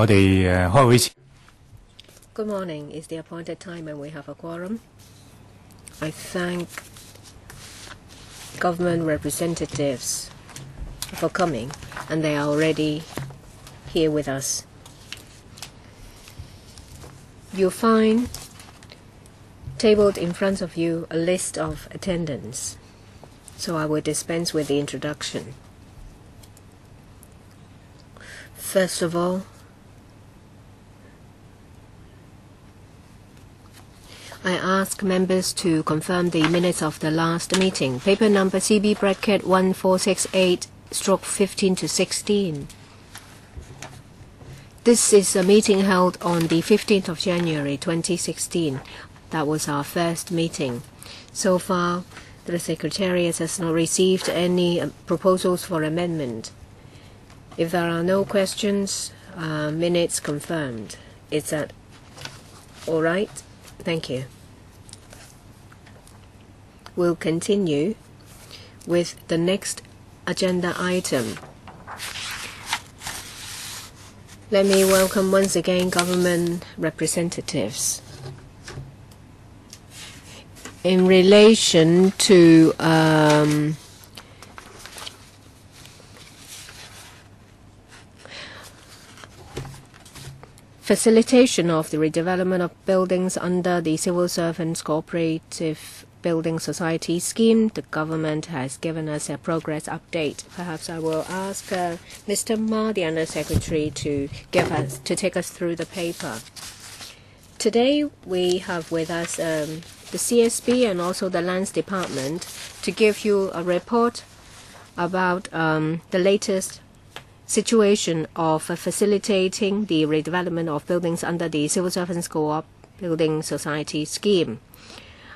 我哋诶开会前 Good morning. Is the appointed time and we have a quorum. I thank government representatives for coming, and they are already here with us. You'll find tabled in front of you a list of attendance, so I will dispense with the introduction. First of all, I ask members to confirm the minutes of the last meeting. Paper number CB bracket 1468 stroke 15 to 16. This is a meeting held on the 15th of January 2016. That was our first meeting. So far, the Secretariat has not received any uh, proposals for amendment. If there are no questions, uh, minutes confirmed. Is that all right? Thank you. We'll continue with the next agenda item. Let me welcome once again government representatives. In relation to um, facilitation of the redevelopment of buildings under the Civil Servants Cooperative Building Society scheme, the government has given us a progress update. Perhaps I will ask uh, Mr. Ma, the Under Secretary, to give us to take us through the paper. Today we have with us um, the CSB and also the Lands Department to give you a report about um, the latest situation of uh, facilitating the redevelopment of buildings under the Civil Servants Co-op Building Society scheme.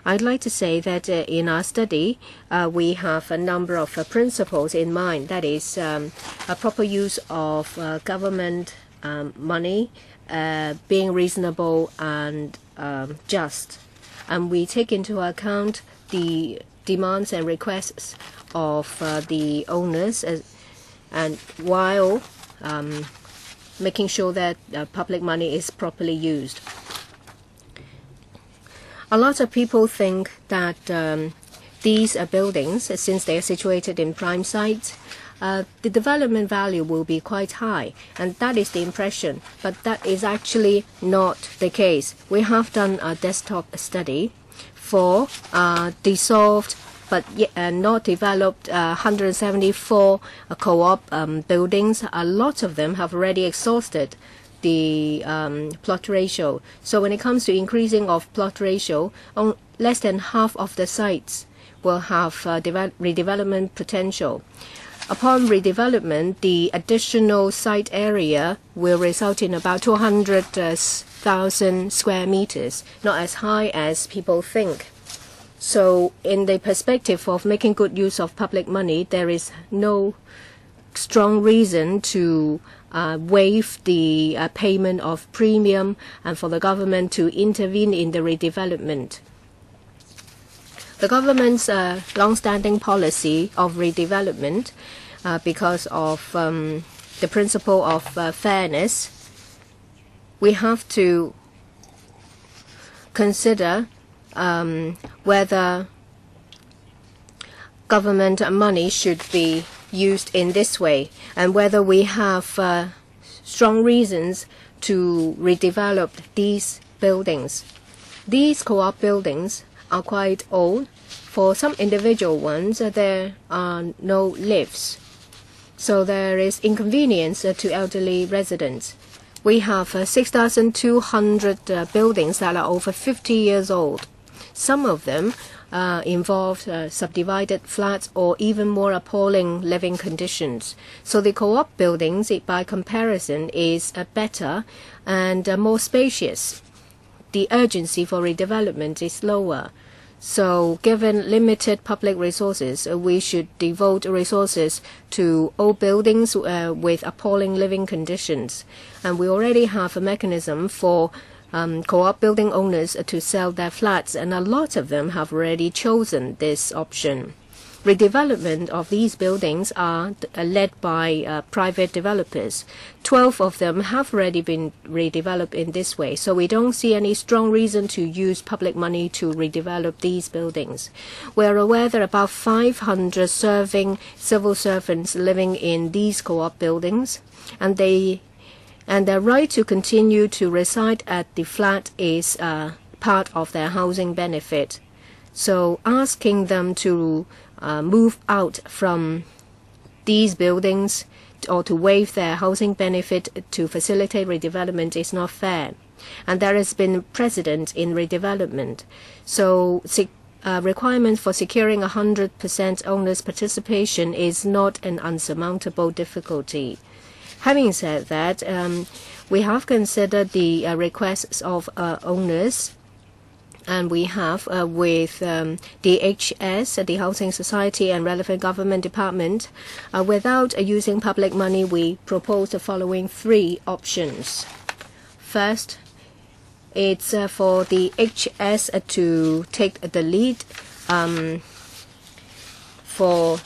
I'd like to say that uh, in our study, uh, we have a number of uh, principles in mind. That is, um, a proper use of uh, government um, money, uh, being reasonable and um, just. And we take into account the demands and requests of uh, the owners, and while um, making sure that public money is properly used. A lot of people think that um, these uh, buildings, since they are situated in prime sites, uh, the development value will be quite high, and that is the impression. But that is actually not the case. We have done a desktop study for uh, dissolved but uh, not developed uh, 174 uh, co-op um, buildings. A lot of them have already exhausted the um, plot ratio. So when it comes to increasing of plot ratio, on less than half of the sites will have uh, redevelopment potential. Upon redevelopment, the additional site area will result in about 200,000 square meters, not as high as people think. So in the perspective of making good use of public money, there is no strong reason to uh, waive the uh, payment of premium and for the government to intervene in the redevelopment. The government's uh, long-standing policy of redevelopment, uh, because of um, the principle of uh, fairness, we have to consider um, whether government money should be used in this way and whether we have uh, strong reasons to redevelop these buildings. These co-op buildings are quite old. For some individual ones, uh, there are no lifts. So there is inconvenience uh, to elderly residents. We have uh, 6,200 uh, buildings that are over 50 years old. Some of them uh, involved uh, subdivided flats or even more appalling living conditions. So the co-op buildings, by comparison, is uh, better and uh, more spacious. The urgency for redevelopment is lower. So, given limited public resources, uh, we should devote resources to old buildings uh, with appalling living conditions. And we already have a mechanism for um, co-op building owners to sell their flats, and a lot of them have already chosen this option. redevelopment of these buildings are uh, led by uh, private developers. 12 of them have already been redeveloped in this way, so we don't see any strong reason to use public money to redevelop these buildings. We are aware that about 500 serving civil servants living in these co-op buildings, and they and their right to continue to reside at the flat is uh, part of their housing benefit. So asking them to uh, move out from these buildings or to waive their housing benefit to facilitate redevelopment is not fair. And there has been precedent in redevelopment. So uh, requirement for securing 100% owners' participation is not an unsurmountable difficulty. Having said that, um, we have considered the uh, requests of uh, owners and we have uh, with um, DHS, the Housing Society, and relevant government department. Without using public money, we propose the following three options. First, it's for the HS to take the lead um, for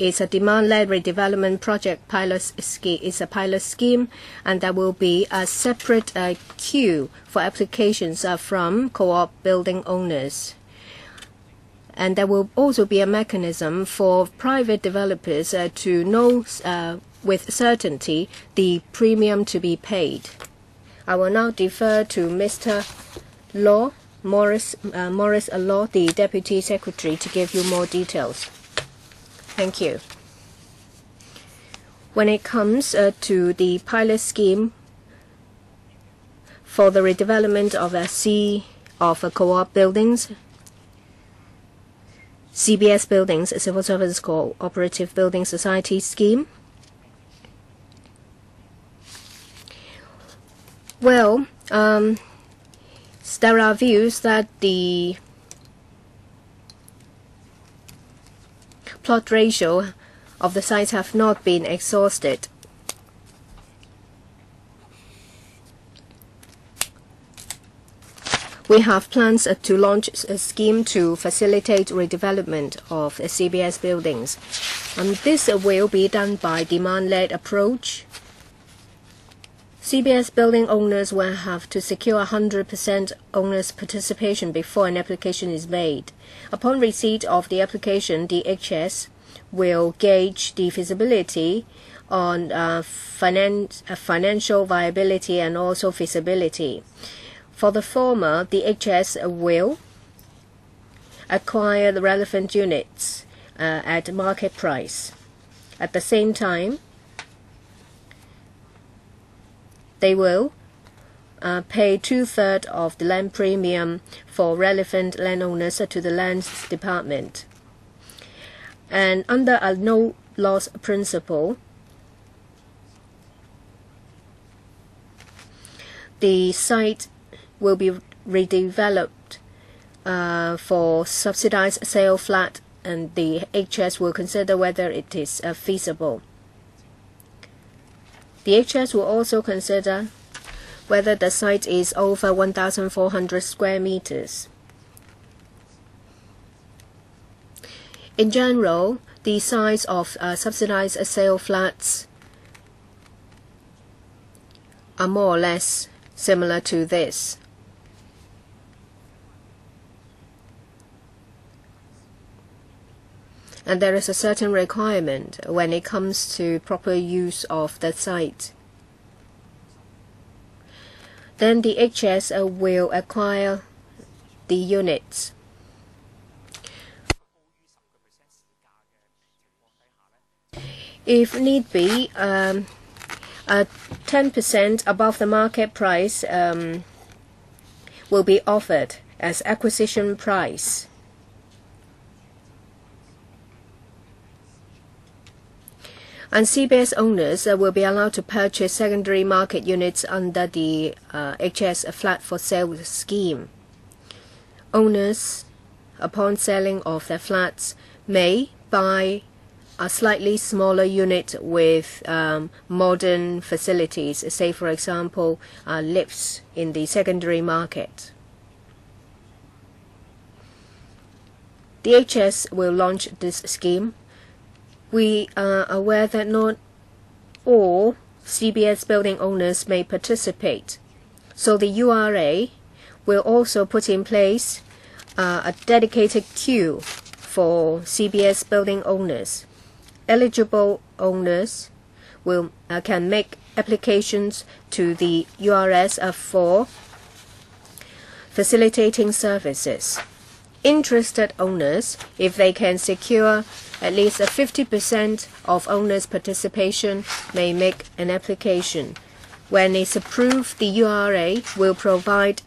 it's a demand-led redevelopment project pilot scheme. It's a pilot scheme, and there will be a separate uh, queue for applications uh, from co-op building owners. And there will also be a mechanism for private developers uh, to know with certainty the premium to be paid. I will now defer to Mr. Law, Morris, Morris Law, the Deputy Secretary, to give you more details. Thank you. When it comes uh, to the pilot scheme for the redevelopment of a C of a co-op buildings, CBS buildings, a Civil Service Cooperative Building Society scheme. Well, um, there are views that the plot ratio of the sites have not been exhausted. We have plans to launch a scheme to facilitate redevelopment of CBS buildings. And this will be done by demand-led approach. CBS building owners will have to secure 100% owners' participation before an application is made. Upon receipt of the application, DHS will gauge the feasibility on uh, finan uh, financial viability and also feasibility. For the former, DHS will acquire the relevant units uh, at market price. At the same time, they will uh, pay two-thirds of the land premium for relevant landowners to the lands department. And under a no loss principle, the site will be redeveloped uh, for subsidized sale flat and the HS will consider whether it is uh, feasible. The HS will also consider whether the site is over 1,400 square meters. In general, the size of uh, subsidized sale flats are more or less similar to this. And there is a certain requirement when it comes to proper use of the site then the HS will acquire the units. If need be, um, 10% above the market price um, will be offered as acquisition price. And CBS owners uh, will be allowed to purchase secondary market units under the uh, HS flat for sale scheme. Owners, upon selling of their flats, may buy a slightly smaller unit with um, modern facilities, say for example, uh, lifts in the secondary market. DHS will launch this scheme. We are aware that not all CBS building owners may participate. So the URA will also put in place uh, a dedicated queue for CBS building owners. Eligible owners will uh, can make applications to the URS for facilitating services. Interested owners, if they can secure at least a 50% of owners' participation, may make an application. When it's approved, the URA will provide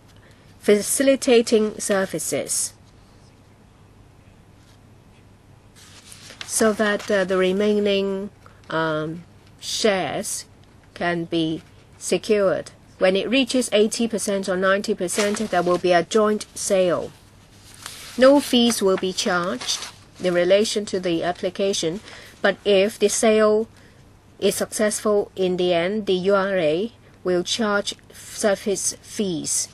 facilitating services so that uh, the remaining um, shares can be secured. When it reaches 80% or 90%, there will be a joint sale. No fees will be charged in relation to the application, but if the sale is successful in the end, the URA will charge service fees.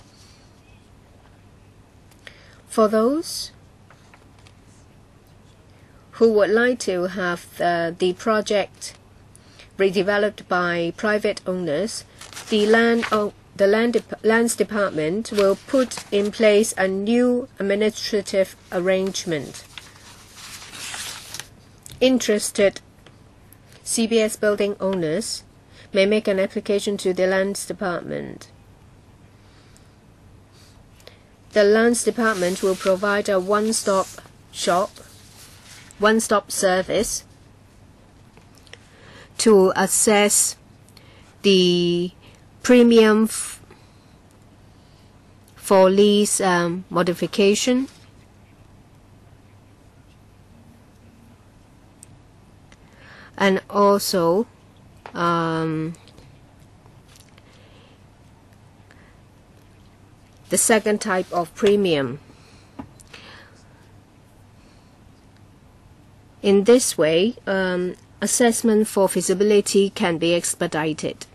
For those who would like to have uh, the project redeveloped by private owners, the land the land lands department will put in place a new administrative arrangement. Interested CBS building owners may make an application to the lands department. The lands department will provide a one-stop shop, one-stop service to assess the premium for lease um, modification. And also um, the second type of premium. In this way, um, assessment for feasibility can be expedited.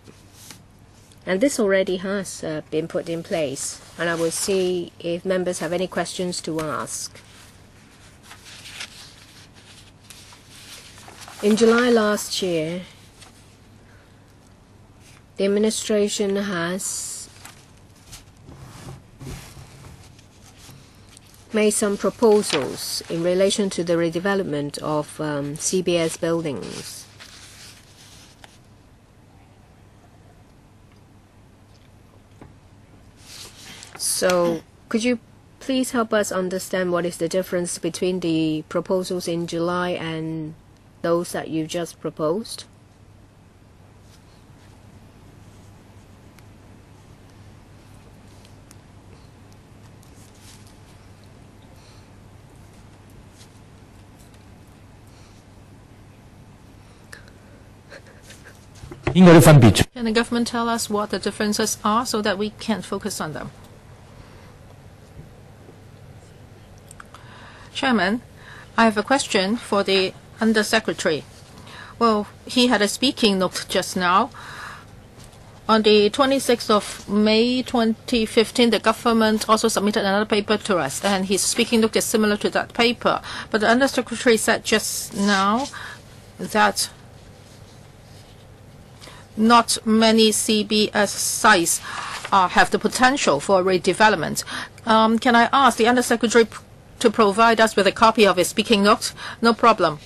And this already has uh, been put in place. And I will see if members have any questions to ask. In July last year, the administration has made some proposals in relation to the redevelopment of um, CBS buildings. So could you please help us understand what is the difference between the proposals in July and those that you just proposed? Can the government tell us what the differences are so that we can focus on them? Chairman, I have a question for the Undersecretary. Well, he had a speaking note just now. On the 26th of May 2015, the government also submitted another paper to us, and his speaking note is similar to that paper. But the Undersecretary said just now that not many CBS sites uh, have the potential for redevelopment. Um, can I ask the Undersecretary to provide us with a copy of his speaking notes? No problem.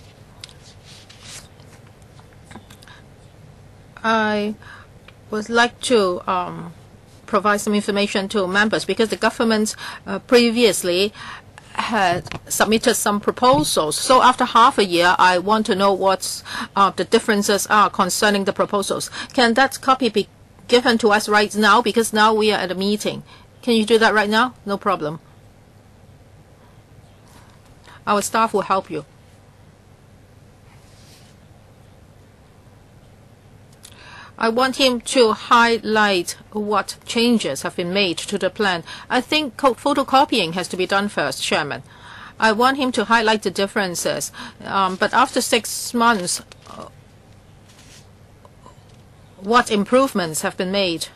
I would like to um, provide some information to members because the government uh, previously had submitted some proposals. So after half a year, I want to know what uh, the differences are concerning the proposals. Can that copy be given to us right now? Because now we are at a meeting. Can you do that right now? No problem. Our staff will help you. I want him to highlight what changes have been made to the plan. I think photocopying has to be done first, Chairman. I want him to highlight the differences. Um, but after six months, uh, what improvements have been made?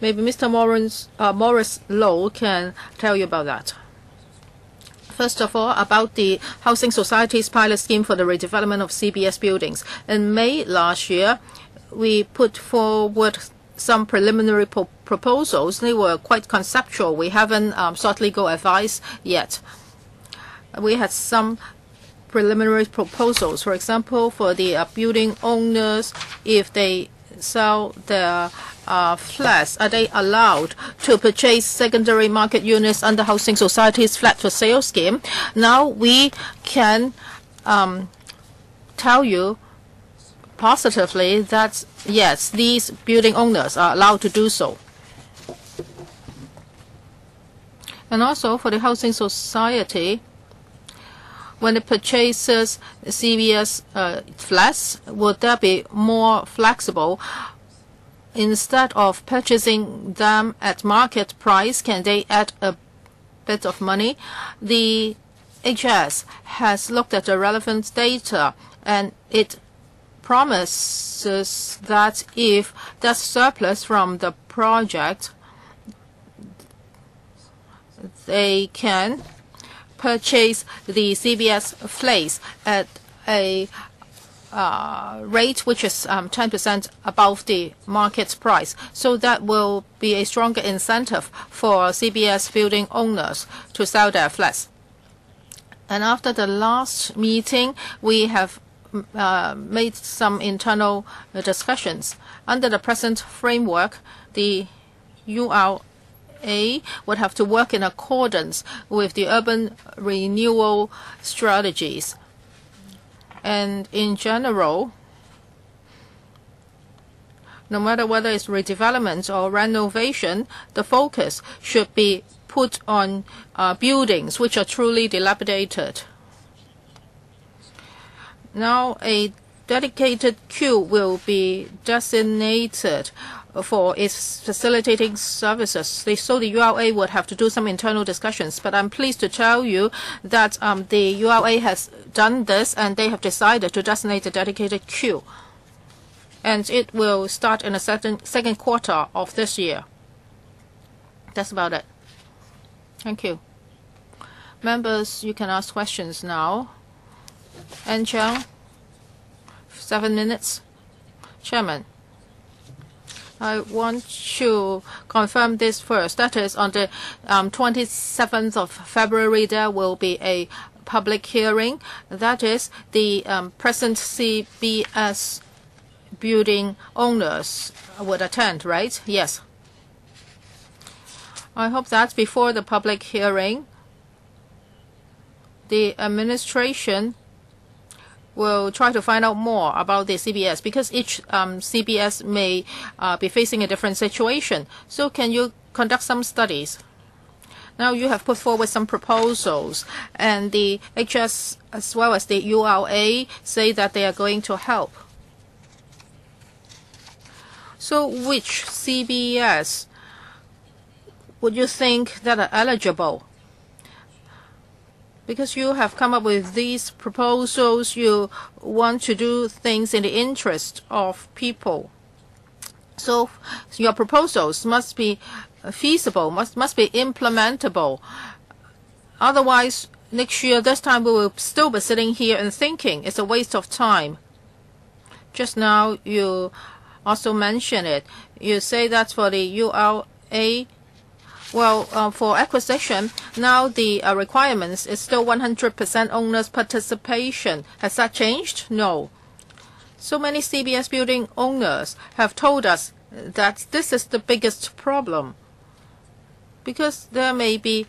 Maybe Mr. Morris, uh, Morris Low can tell you about that. First of all, about the Housing Societies pilot scheme for the redevelopment of CBS buildings. In May last year, we put forward some preliminary pro proposals. They were quite conceptual. We haven't um, sought legal advice yet. We had some preliminary proposals. For example, for the uh, building owners, if they sell their uh, flats, are they allowed to purchase secondary market units under Housing Society's flat for sale scheme? Now we can um, tell you positively that yes, these building owners are allowed to do so. And also for the Housing Society, when it purchases CBS uh, flats, would that be more flexible? Instead of purchasing them at market price, can they add a bit of money? The HS has looked at the relevant data and it promises that if there's surplus from the project, they can purchase the CBS flats at a rate which is um, 10% above the market price. So that will be a stronger incentive for CBS building owners to sell their flats. And after the last meeting, we have uh, made some internal discussions. Under the present framework, the UR a would have to work in accordance with the urban renewal strategies. And in general, no matter whether it's redevelopment or renovation, the focus should be put on uh, buildings which are truly dilapidated. Now, a dedicated queue will be designated for its facilitating services. They, so the URA would have to do some internal discussions. But I'm pleased to tell you that um, the URA has done this and they have decided to designate a dedicated queue. And it will start in the second, second quarter of this year. That's about it. Thank you. Members, you can ask questions now. And Chang, seven minutes. Chairman. I want to confirm this first. That is, on the um, 27th of February, there will be a public hearing. That is, the um, present CBS building owners would attend, right? Yes. I hope that before the public hearing, the administration will try to find out more about the CBS because each um, CBS may uh, be facing a different situation. So can you conduct some studies? Now you have put forward some proposals, and the HS as well as the URA say that they are going to help. So which CBS would you think that are eligible because you have come up with these proposals, you want to do things in the interest of people. So your proposals must be feasible, must, must be implementable. Otherwise, next year, this time we will still be sitting here and thinking it's a waste of time. Just now, you also mentioned it. You say that for the URA well, uh, for acquisition, now the uh, requirements is still 100% owners participation. Has that changed? No. So many CBS building owners have told us that this is the biggest problem because there may be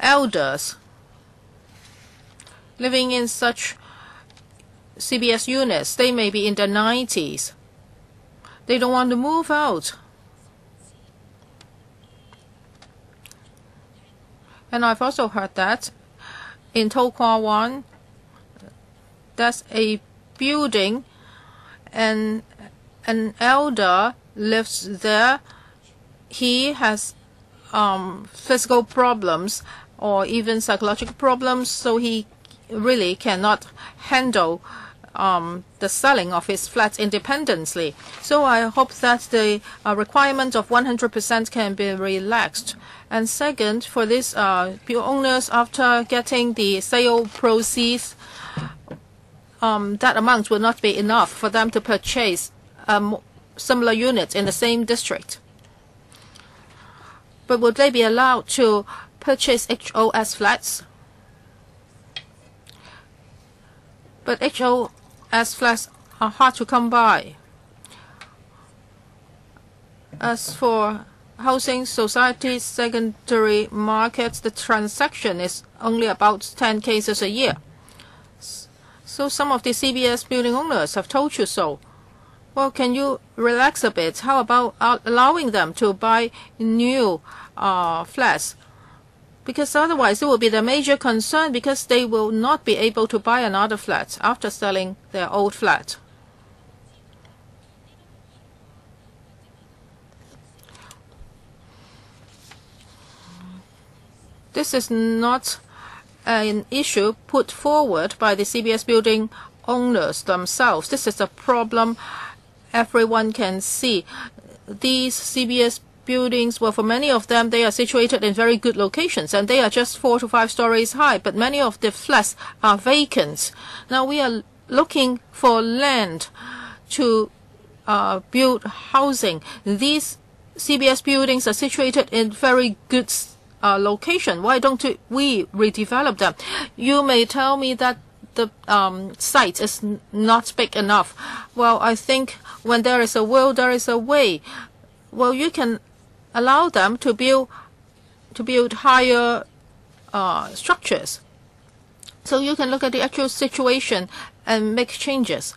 elders living in such CBS units. They may be in their 90s. They don't want to move out. And I've also heard that in To Kwa Wan, there's a building and an elder lives there. He has um, physical problems or even psychological problems, so he really cannot handle um, the selling of his flats independently. So I hope that the uh, requirement of 100% can be relaxed. And second, for these uh, owners, after getting the sale proceeds, um, that amount will not be enough for them to purchase um, similar units in the same district. But would they be allowed to purchase HOS flats? But HOS flats are hard to come by. As for housing societies secondary markets, the transaction is only about 10 cases a year. So some of the CBS building owners have told you so. Well, can you relax a bit? How about allowing them to buy new uh, flats? Because otherwise it will be the major concern because they will not be able to buy another flat after selling their old flat. This is not an issue put forward by the CBS building owners themselves. This is a problem everyone can see. These CBS buildings, well, for many of them, they are situated in very good locations and they are just four to five stories high, but many of the flats are vacant. Now we are looking for land to uh, build housing. These CBS buildings are situated in very good uh, location. Why don't we redevelop them? You may tell me that the um, site is not big enough. Well, I think when there is a will, there is a way. Well, you can allow them to build to build higher uh, structures. So you can look at the actual situation and make changes.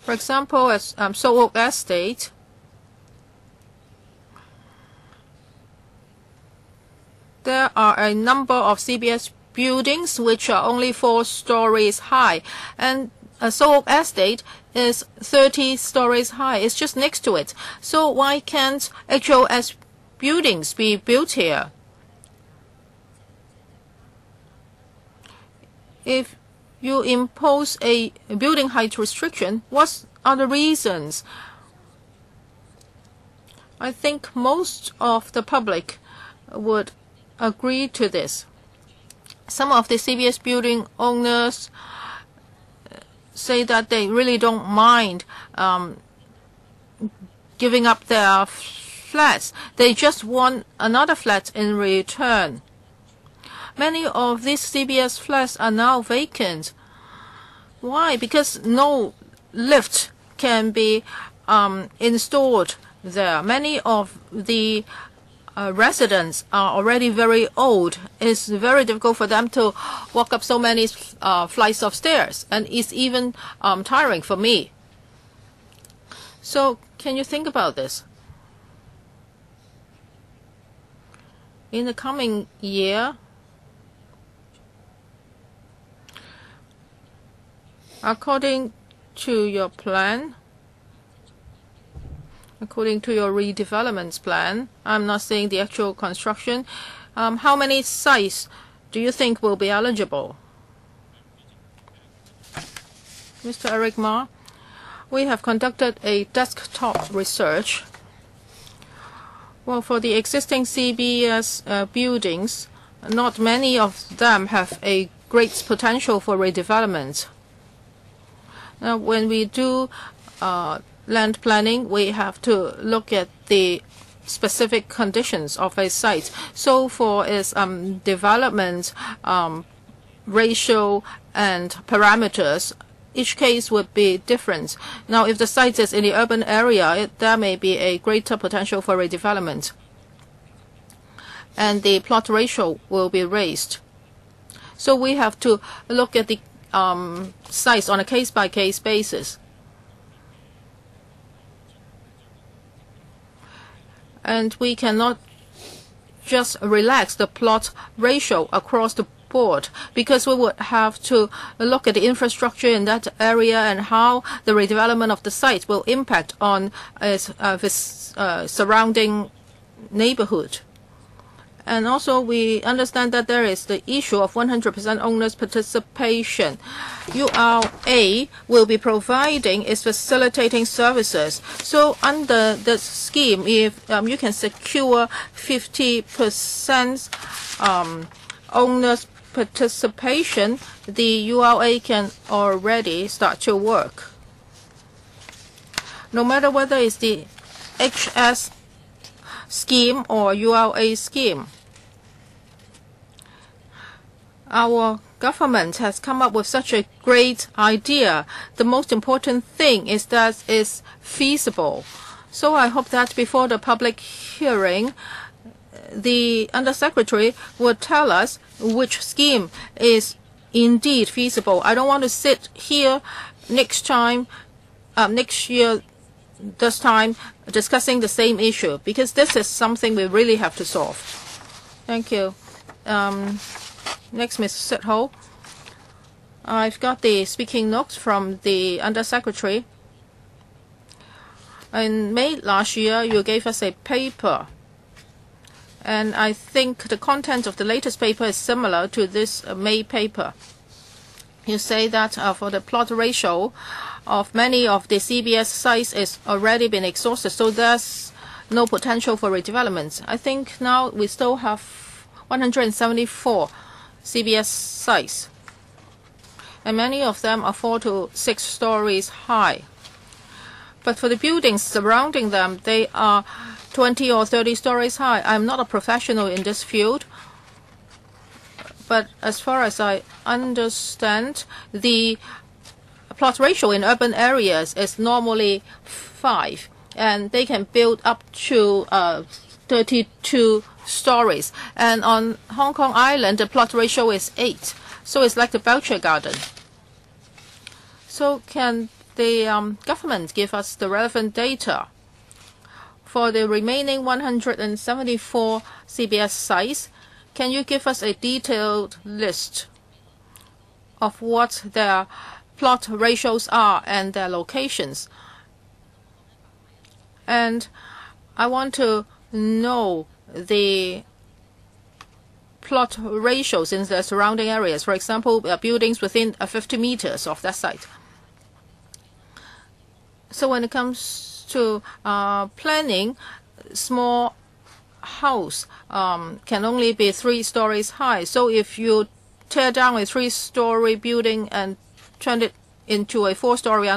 For example, as um, Oak Estate, there are a number of CBS buildings which are only four stories high. And a So Uk Estate is 30 stories high. It's just next to it. So why can't HOS buildings be built here? If you impose a building height restriction, what are the reasons? I think most of the public would agree to this. Some of the CBS building owners uh, say that they really don't mind um, giving up their flats. They just want another flat in return. Many of these CBS flats are now vacant. Why? Because no lift can be um, installed there. Many of the uh, residents are already very old, it's very difficult for them to walk up so many uh, flights of stairs, and it's even um, tiring for me. So, can you think about this? In the coming year, according to your plan, according to your redevelopment plan, I'm not saying the actual construction, um, how many sites do you think will be eligible? Mr. Eric Ma, we have conducted a desktop research. Well, for the existing CBS uh, buildings, not many of them have a great potential for redevelopment. Now, when we do uh, land planning, we have to look at the specific conditions of a site. So for its um, development um, ratio and parameters, each case would be different. Now, if the site is in the urban area, it, there may be a greater potential for redevelopment. And the plot ratio will be raised. So we have to look at the um, sites on a case-by-case -case basis. And we cannot just relax the plot ratio across the board because we would have to look at the infrastructure in that area and how the redevelopment of the site will impact on its, uh, its uh, surrounding neighborhood. And also, we understand that there is the issue of 100% owners' participation. URA will be providing its facilitating services. So, under the scheme, if um, you can secure 50% um, owners' participation, the URA can already start to work. No matter whether it's the HS scheme or URA scheme. Our government has come up with such a great idea. The most important thing is that it's feasible. So I hope that before the public hearing, the undersecretary will tell us which scheme is indeed feasible. I don't want to sit here next time, uh, next year this time discussing the same issue because this is something we really have to solve. Thank you. Um, next, Ms. Sitho. I've got the speaking notes from the Undersecretary. In May last year, you gave us a paper, and I think the content of the latest paper is similar to this May paper. You say that uh, for the plot ratio, of many of the CBS sites is already been exhausted, so there's no potential for redevelopment. I think now we still have 174 CBS sites, and many of them are four to six stories high. But for the buildings surrounding them, they are 20 or 30 stories high. I'm not a professional in this field, but as far as I understand, the plot ratio in urban areas is normally 5, and they can build up to uh, 32 stories. And on Hong Kong Island, the plot ratio is 8. So it's like the Belcher Garden. So can the um, government give us the relevant data for the remaining 174 CBS sites? Can you give us a detailed list of what their plot ratios are and their locations. And I want to know the plot ratios in the surrounding areas. For example, uh, buildings within uh, 50 meters of that site. So when it comes to uh, planning, small house um, can only be three stories high. So if you tear down a three-story building and turn it into a four-story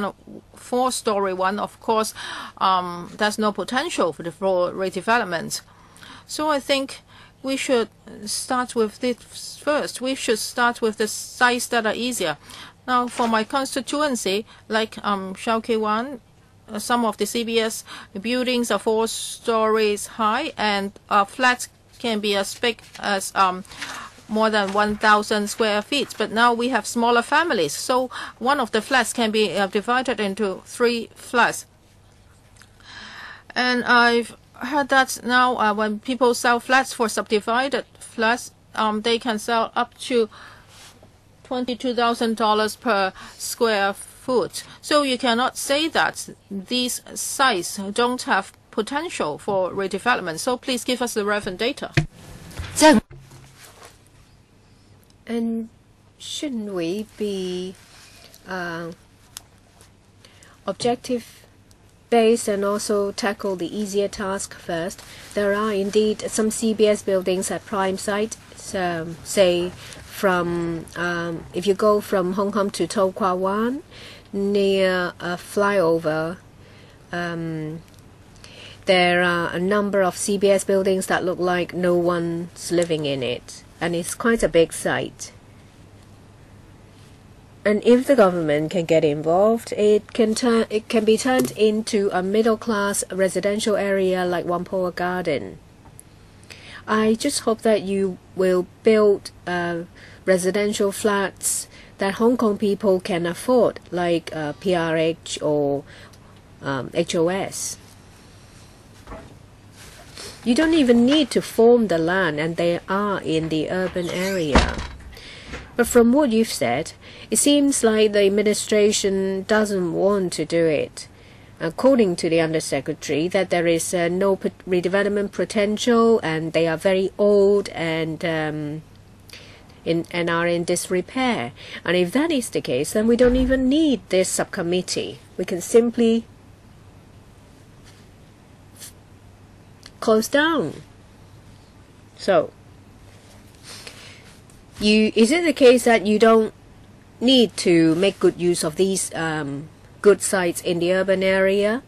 four-story one, of course, um, there's no potential for the for redevelopment. So I think we should start with this first. We should start with the sites that are easier. Now, for my constituency, like um, Wan, uh, some of the CBS buildings are four stories high, and uh, flats can be as big as um, more than 1,000 square feet. But now we have smaller families, so one of the flats can be uh, divided into three flats. And I've heard that now uh, when people sell flats for subdivided flats, um, they can sell up to $22,000 per square foot. So you cannot say that these sites don't have potential for redevelopment. So please give us the relevant data. And shouldn't we be uh, objective based and also tackle the easier task first? There are indeed some CBS buildings at prime site, say from um, if you go from Hong Kong to To Kwa Wan near a flyover. Um, there are a number of CBS buildings that look like no one's living in it and it's quite a big site. And if the government can get involved, it can turn it can be turned into a middle class residential area like Whampoa Garden. I just hope that you will build uh, residential flats that Hong Kong people can afford, like uh, PRH or um, HOS. You don't even need to form the land, and they are in the urban area. But from what you've said, it seems like the administration doesn't want to do it. according to the Undersecretary, that there is uh, no redevelopment potential and they are very old and um, in, and are in disrepair. And if that is the case, then we don't even need this subcommittee. We can simply close down. So, you is it the case that you don't need to make good use of these um, good sites in the urban area?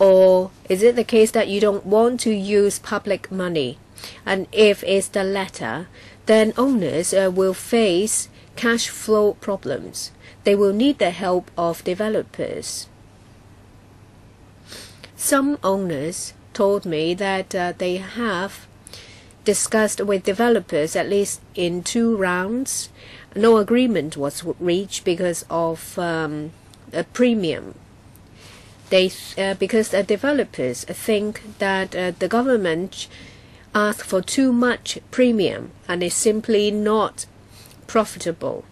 Or is it the case that you don't want to use public money? And if it's the latter, then owners uh, will face cash flow problems. They will need the help of developers. Some owners told me that uh, they have discussed with developers at least in two rounds. No agreement was reached because of um, a premium. They uh, because the developers think that uh, the government ask for too much premium and is simply not profitable.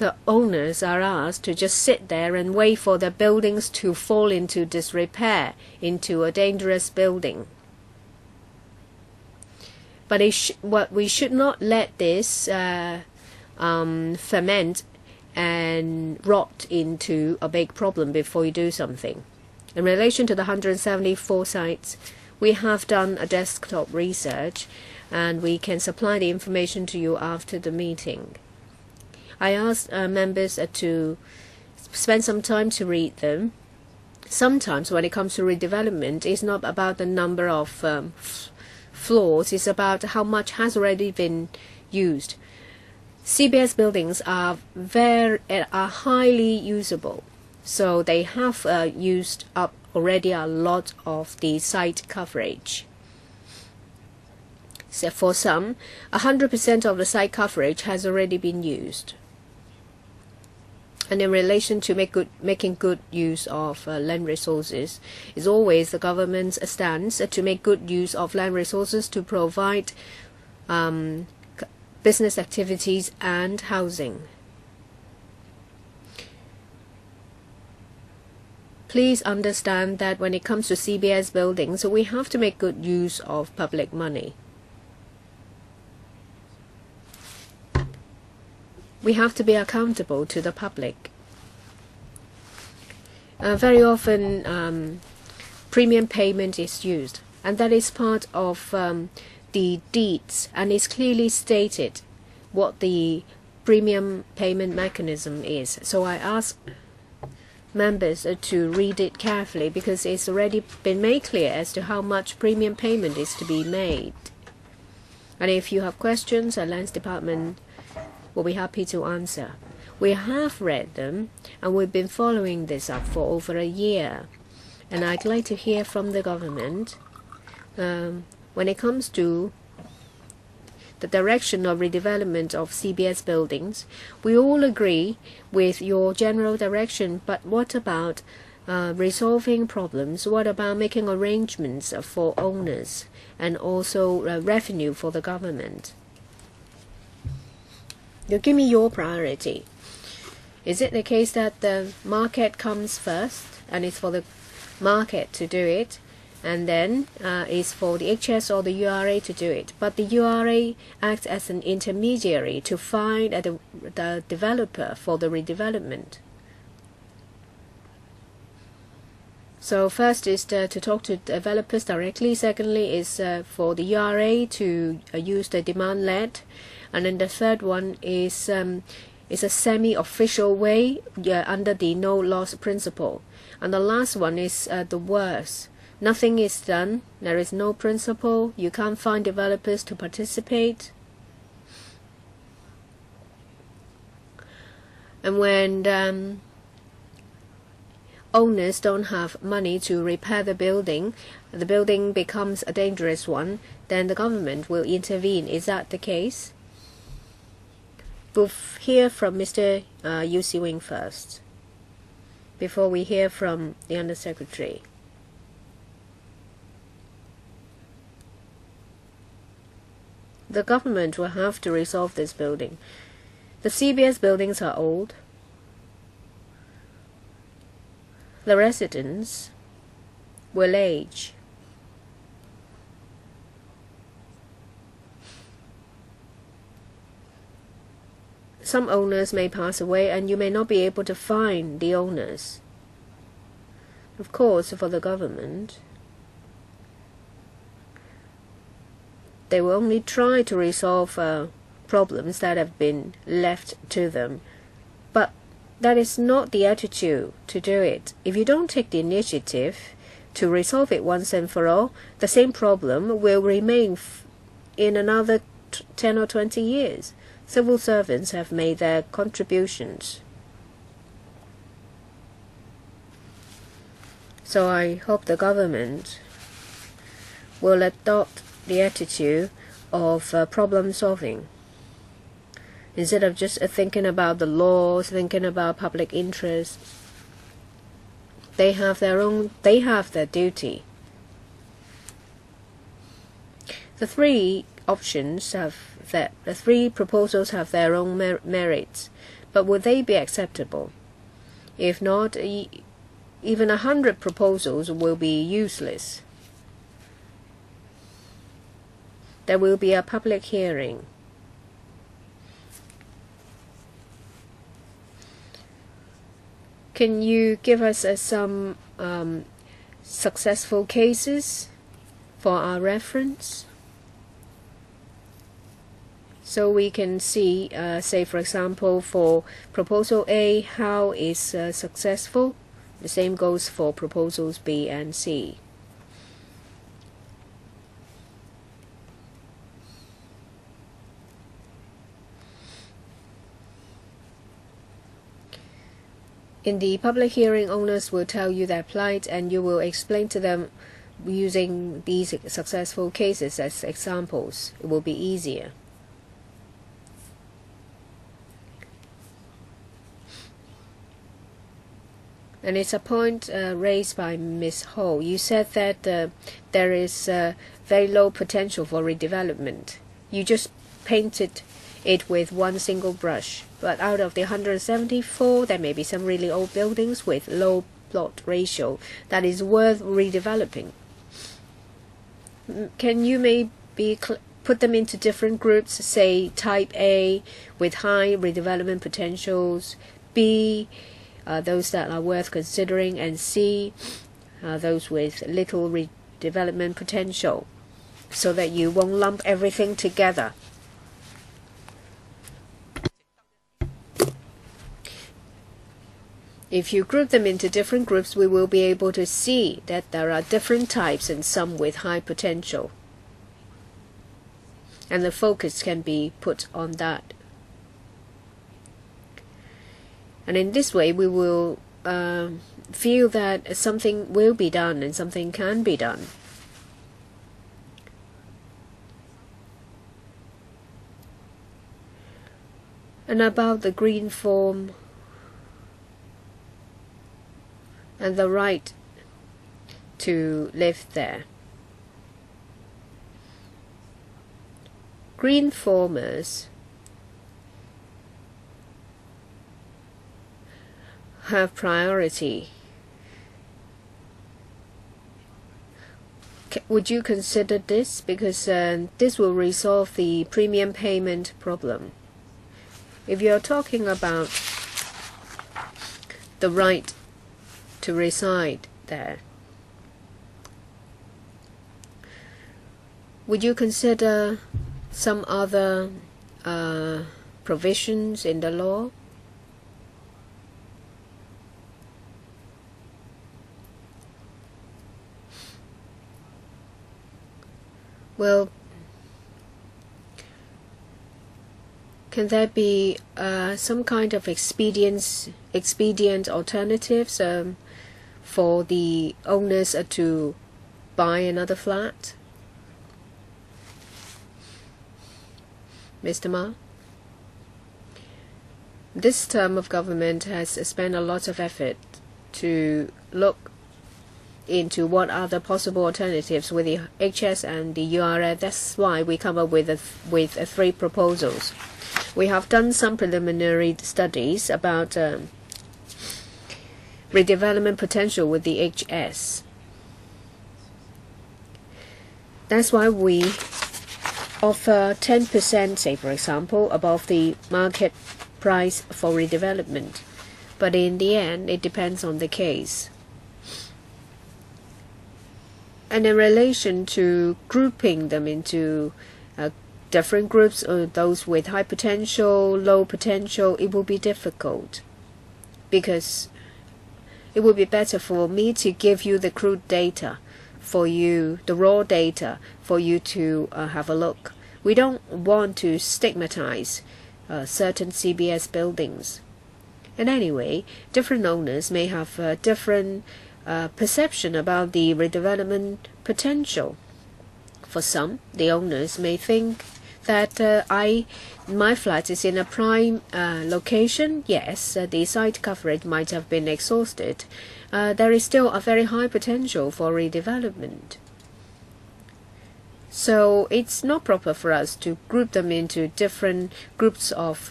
The owners are asked to just sit there and wait for their buildings to fall into disrepair, into a dangerous building. But what we should not let this uh, um, ferment and rot into a big problem before you do something. In relation to the 174 sites, we have done a desktop research and we can supply the information to you after the meeting. I asked uh, members uh, to spend some time to read them. Sometimes when it comes to redevelopment, it's not about the number of um, floors, it's about how much has already been used. CBS buildings are very are highly usable. So they have uh, used up already a lot of the site coverage. So for some, 100% of the site coverage has already been used. And in relation to make good, making good use of uh, land resources, is always the government's stance to make good use of land resources to provide um, business activities and housing. Please understand that when it comes to CBS buildings, we have to make good use of public money. We have to be accountable to the public. Uh, very often, um, premium payment is used, and that is part of um, the deeds, and it's clearly stated what the premium payment mechanism is. So I ask members to read it carefully because it's already been made clear as to how much premium payment is to be made. And if you have questions, our lands department will be happy to answer. We have read them and we've been following this up for over a year. And I'd like to hear from the government um, when it comes to the direction of redevelopment of CBS buildings. We all agree with your general direction, but what about uh, resolving problems? What about making arrangements for owners and also uh, revenue for the government? You give me your priority. Is it the case that the market comes first and it's for the market to do it? and then uh, is for the HS or the URA to do it. But the URA acts as an intermediary to find uh, the, the developer for the redevelopment. So first is to, to, talk to developers directly. Secondly is uh, for the URA to uh, use the demand led, and then the third one is um, is a semi-official way under the no loss principle, and the last one is uh, the worst Nothing is done. There is no principle. You can't find developers to participate. And when um, owners don't have money to repair the building, the building becomes a dangerous one, then the government will intervene. Is that the case? We'll hear from Mr. Uh, Si Wing first, before we hear from the Undersecretary. The government will have to resolve this building. The CBS buildings are old. the residents will age. Some owners may pass away and you may not be able to find the owners. Of course, for the government, they will only try to resolve uh, problems that have been left to them. But that is not the attitude to do it. If you don't take the initiative to resolve it once and for all, the same problem will remain in another 10 or 20 years. Civil servants have made their contributions. So I hope the government will adopt the attitude of uh, problem solving instead of just uh, thinking about the laws, thinking about public interest. They have their own. They have their duty. The three options have that the three proposals have their own mer merits, but would they be acceptable? If not, even a hundred proposals will be useless. There will be a public hearing. Can you give us uh, some um, successful cases for our reference? So we can see, uh, say for example, for proposal A, how is uh, successful the same goes for proposals B and C. In the public hearing, owners will tell you their plight and you will explain to them using these successful cases as examples. It will be easier. And it's a point uh, raised by Ms. Ho. You said that uh, there is uh, very low potential for redevelopment. You just painted it with one single brush. But out of the 174, there may be some really old buildings with low plot ratio that is worth redeveloping. Can you maybe put them into different groups, say type A with high redevelopment potentials, B uh, those that are worth considering, and C, uh, those with little redevelopment potential, so that you won't lump everything together. If you group them into different groups, we will be able to see that there are different types and some with high potential. And the focus can be put on that. And in this way, we will uh, feel that something will be done and something can be done. And about the green form and the right to live there. Green formers have priority. Would you consider this? Because uh, this will resolve the premium payment problem. If you're talking about the right to reside there, would you consider some other uh, provisions in the law? Well, can there be uh, some kind of expedient expedient alternatives um, for the owners to buy another flat? Mr. Ma? This term of government has spent a lot of effort to look into what are the possible alternatives with the HS and the URA. That's why we come up with a, with a three proposals. We have done some preliminary studies about um, redevelopment potential with the HS. That's why we offer 10%, say for example, above the market price for redevelopment. But in the end, it depends on the case. And in relation to grouping them into uh, different groups, or those with high potential, low potential, it will be difficult because it would be better for me to give you the crude data for you, the raw data for you to uh, have a look. We don't want to stigmatize uh, certain CBS buildings. And anyway, different owners may have a different uh, perception about the redevelopment potential. For some, the owners may think that uh, I my flat is in a prime uh, location. Yes, uh, the site coverage might have been exhausted. Uh, there is still a very high potential for redevelopment. So it's not proper for us to group them into different groups of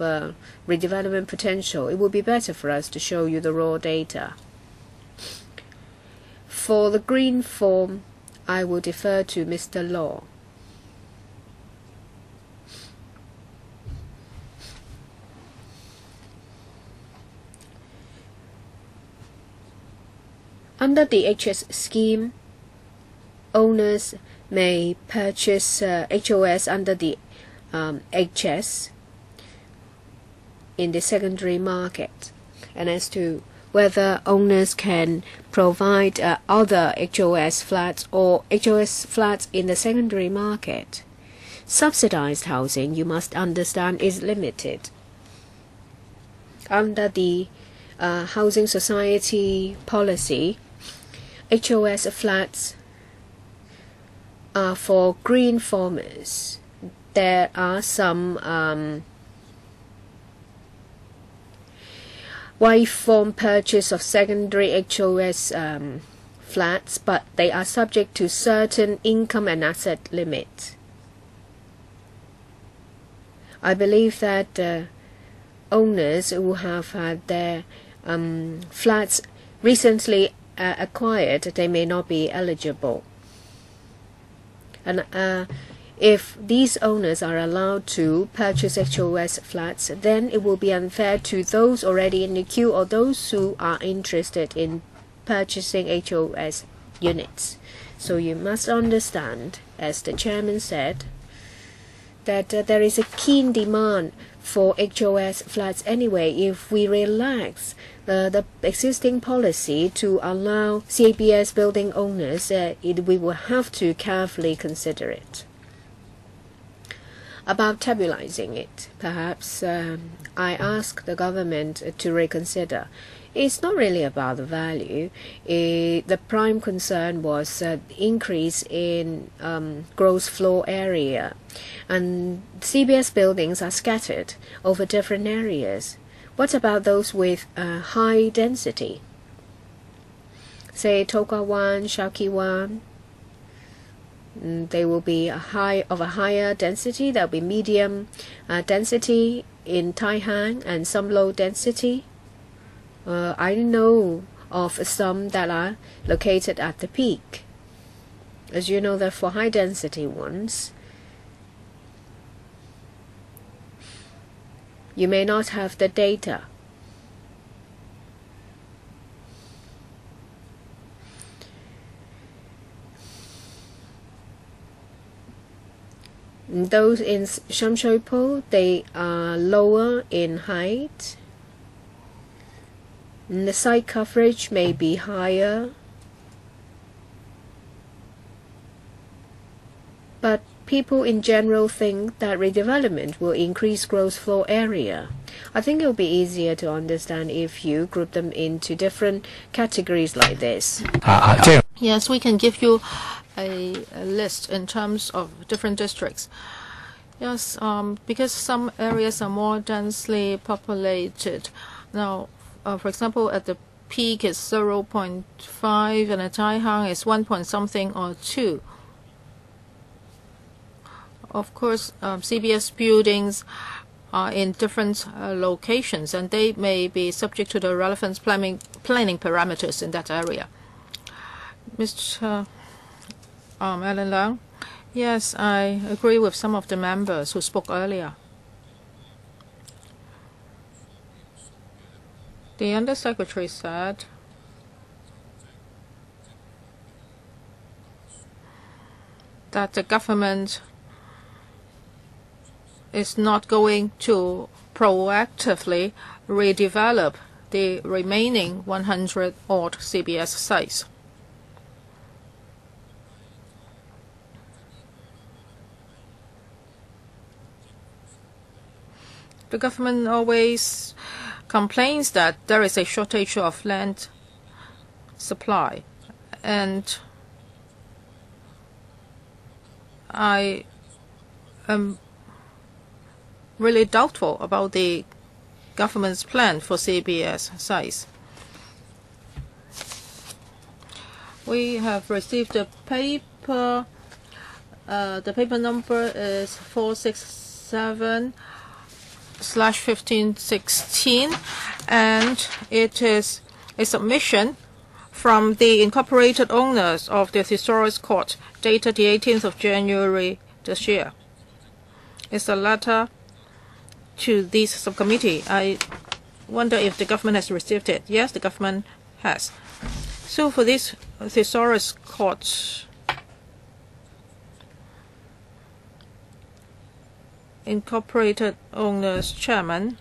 redevelopment potential. It would be better for us to show you the raw data. For the green form, I will defer to Mr. Law. Under the HS scheme, owners may purchase uh, HOS under the um, HS in the secondary market. And as to whether owners can provide uh, other HOS flats or HOS flats in the secondary market, subsidized housing, you must understand, is limited. Under the uh, Housing Society policy, HOS flats are for green formers, there are some um, white form purchase of secondary HOS um, flats, but they are subject to certain income and asset limits. I believe that uh, owners who have had their um, flats recently uh, acquired, they may not be eligible. And uh, if these owners are allowed to purchase HOS flats, then it will be unfair to those already in the queue or those who are interested in purchasing HOS units. So you must understand, as the chairman said, that uh, there is a keen demand for HOS flats anyway if we relax uh, the existing policy to allow CBS building owners, uh, it, we will have to carefully consider it. About tabulating it, perhaps um, I ask the government to reconsider. It's not really about the value. It, the prime concern was uh, increase in um, gross floor area, and CBS buildings are scattered over different areas. What about those with uh, high density? Say To Kwa Wan, Shau Kei Wan. Mm, they will be a high of a higher density. There'll be medium uh, density in Tai Hang and some low density. Uh, I know of some that are located at the peak. As you know, that for high density ones, you may not have the data. Those in Sham Shui Po, they are lower in height. The site coverage may be higher. But people in general think that redevelopment will increase gross floor area. I think it will be easier to understand if you group them into different categories like this. Uh, uh, yes, we can give you a, a list in terms of different districts. Yes, um, because some areas are more densely populated. Now, uh, for example, at the peak is 0.5 and at Tai Hang is 1 point something or 2. Of course, um, CBS buildings are in different uh, locations, and they may be subject to the relevant planning, planning parameters in that area. Mr. Um, Alan Leong, yes, I agree with some of the members who spoke earlier. The Undersecretary said that the government is not going to proactively redevelop the remaining 100 odd CBS sites. The government always complains that there is a shortage of land supply, and I am really doubtful about the government's plan for CBS size. We have received a paper. Uh, the paper number is 467 slash 1516 and it is a submission from the incorporated owners of the Thesaurus Court dated the 18th of January this year. It's a letter to this subcommittee. I wonder if the government has received it. Yes, the government has. So for this Thesaurus Court Incorporated Owners Chairman,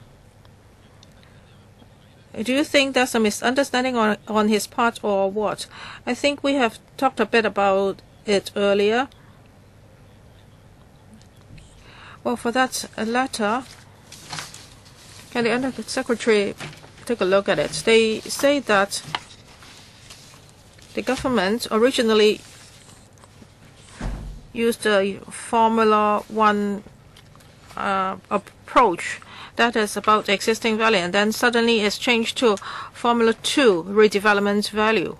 do you think there's a misunderstanding on, on his part or what? I think we have talked a bit about it earlier. Well, for that letter, can the Under Secretary take a look at it? They say that the government originally used a Formula One uh, approach that is about existing value, and then suddenly it's changed to Formula 2 redevelopment value.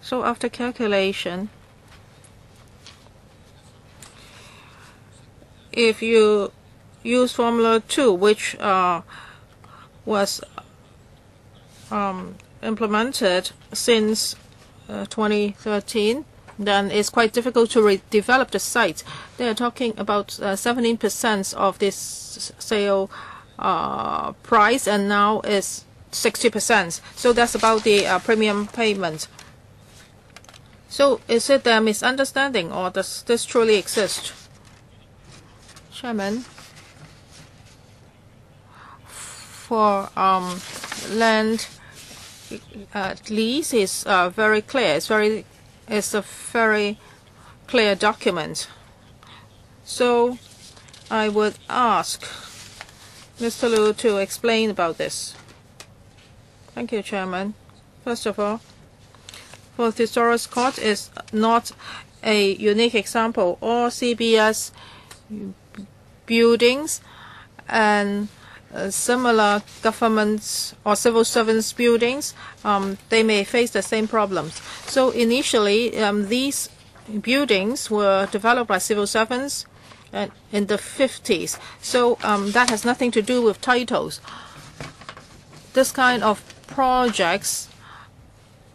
So after calculation, if you use Formula 2, which uh, was um, implemented since uh, 2013, then it's quite difficult to redevelop the site. They are talking about 17% uh, of this sale uh, price, and now it's 60%. So that's about the uh, premium payment. So is it a misunderstanding, or does this truly exist? Chairman, for um, land uh, lease is uh, very clear. It's very it's a very clear document. So I would ask Mr. Liu to explain about this. Thank you, Chairman. First of all, for Thesaurus Court is not a unique example. All CBS buildings and uh, similar governments or civil servants buildings, um, they may face the same problems. So initially, um, these buildings were developed by civil servants uh, in the 50s. So um, that has nothing to do with titles. This kind of projects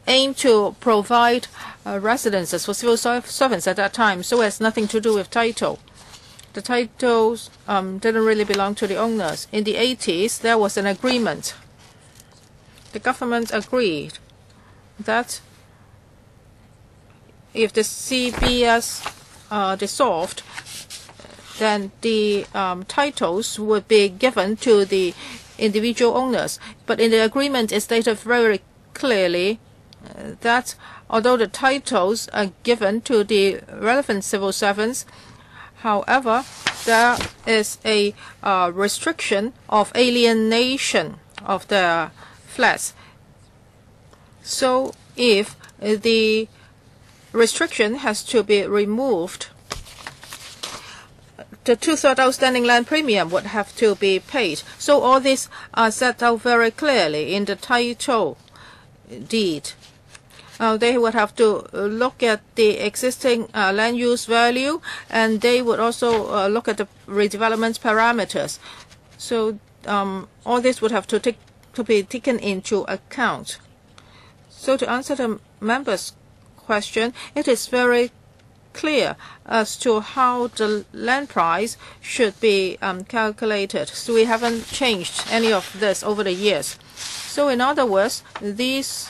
aim to provide uh, residences for civil servants at that time, so it has nothing to do with title the titles um, didn't really belong to the owners. In the 80s, there was an agreement. The government agreed that if the CBS uh, dissolved, then the um, titles would be given to the individual owners. But in the agreement, it stated very clearly uh, that although the titles are given to the relevant civil servants, However, there is a uh, restriction of alienation of the flats. So if the restriction has to be removed, the two-third outstanding land premium would have to be paid. So all these are set out very clearly in the title deed. Uh, they would have to uh, look at the existing uh, land use value, and they would also uh, look at the redevelopment parameters. So um, all this would have to take to be taken into account. So to answer the members' question, it is very clear as to how the land price should be um, calculated. So we haven't changed any of this over the years. So in other words, these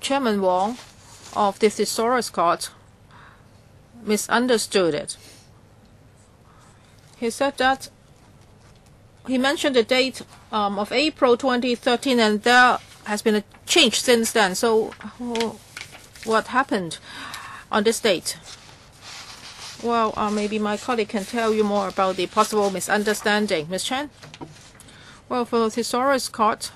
Chairman Wong of the Thesaurus Court misunderstood it. He said that he mentioned the date um, of April 2013, and there has been a change since then. So, what happened on this date? Well, uh, maybe my colleague can tell you more about the possible misunderstanding. Ms. Chen? Well, for the Thesaurus Court,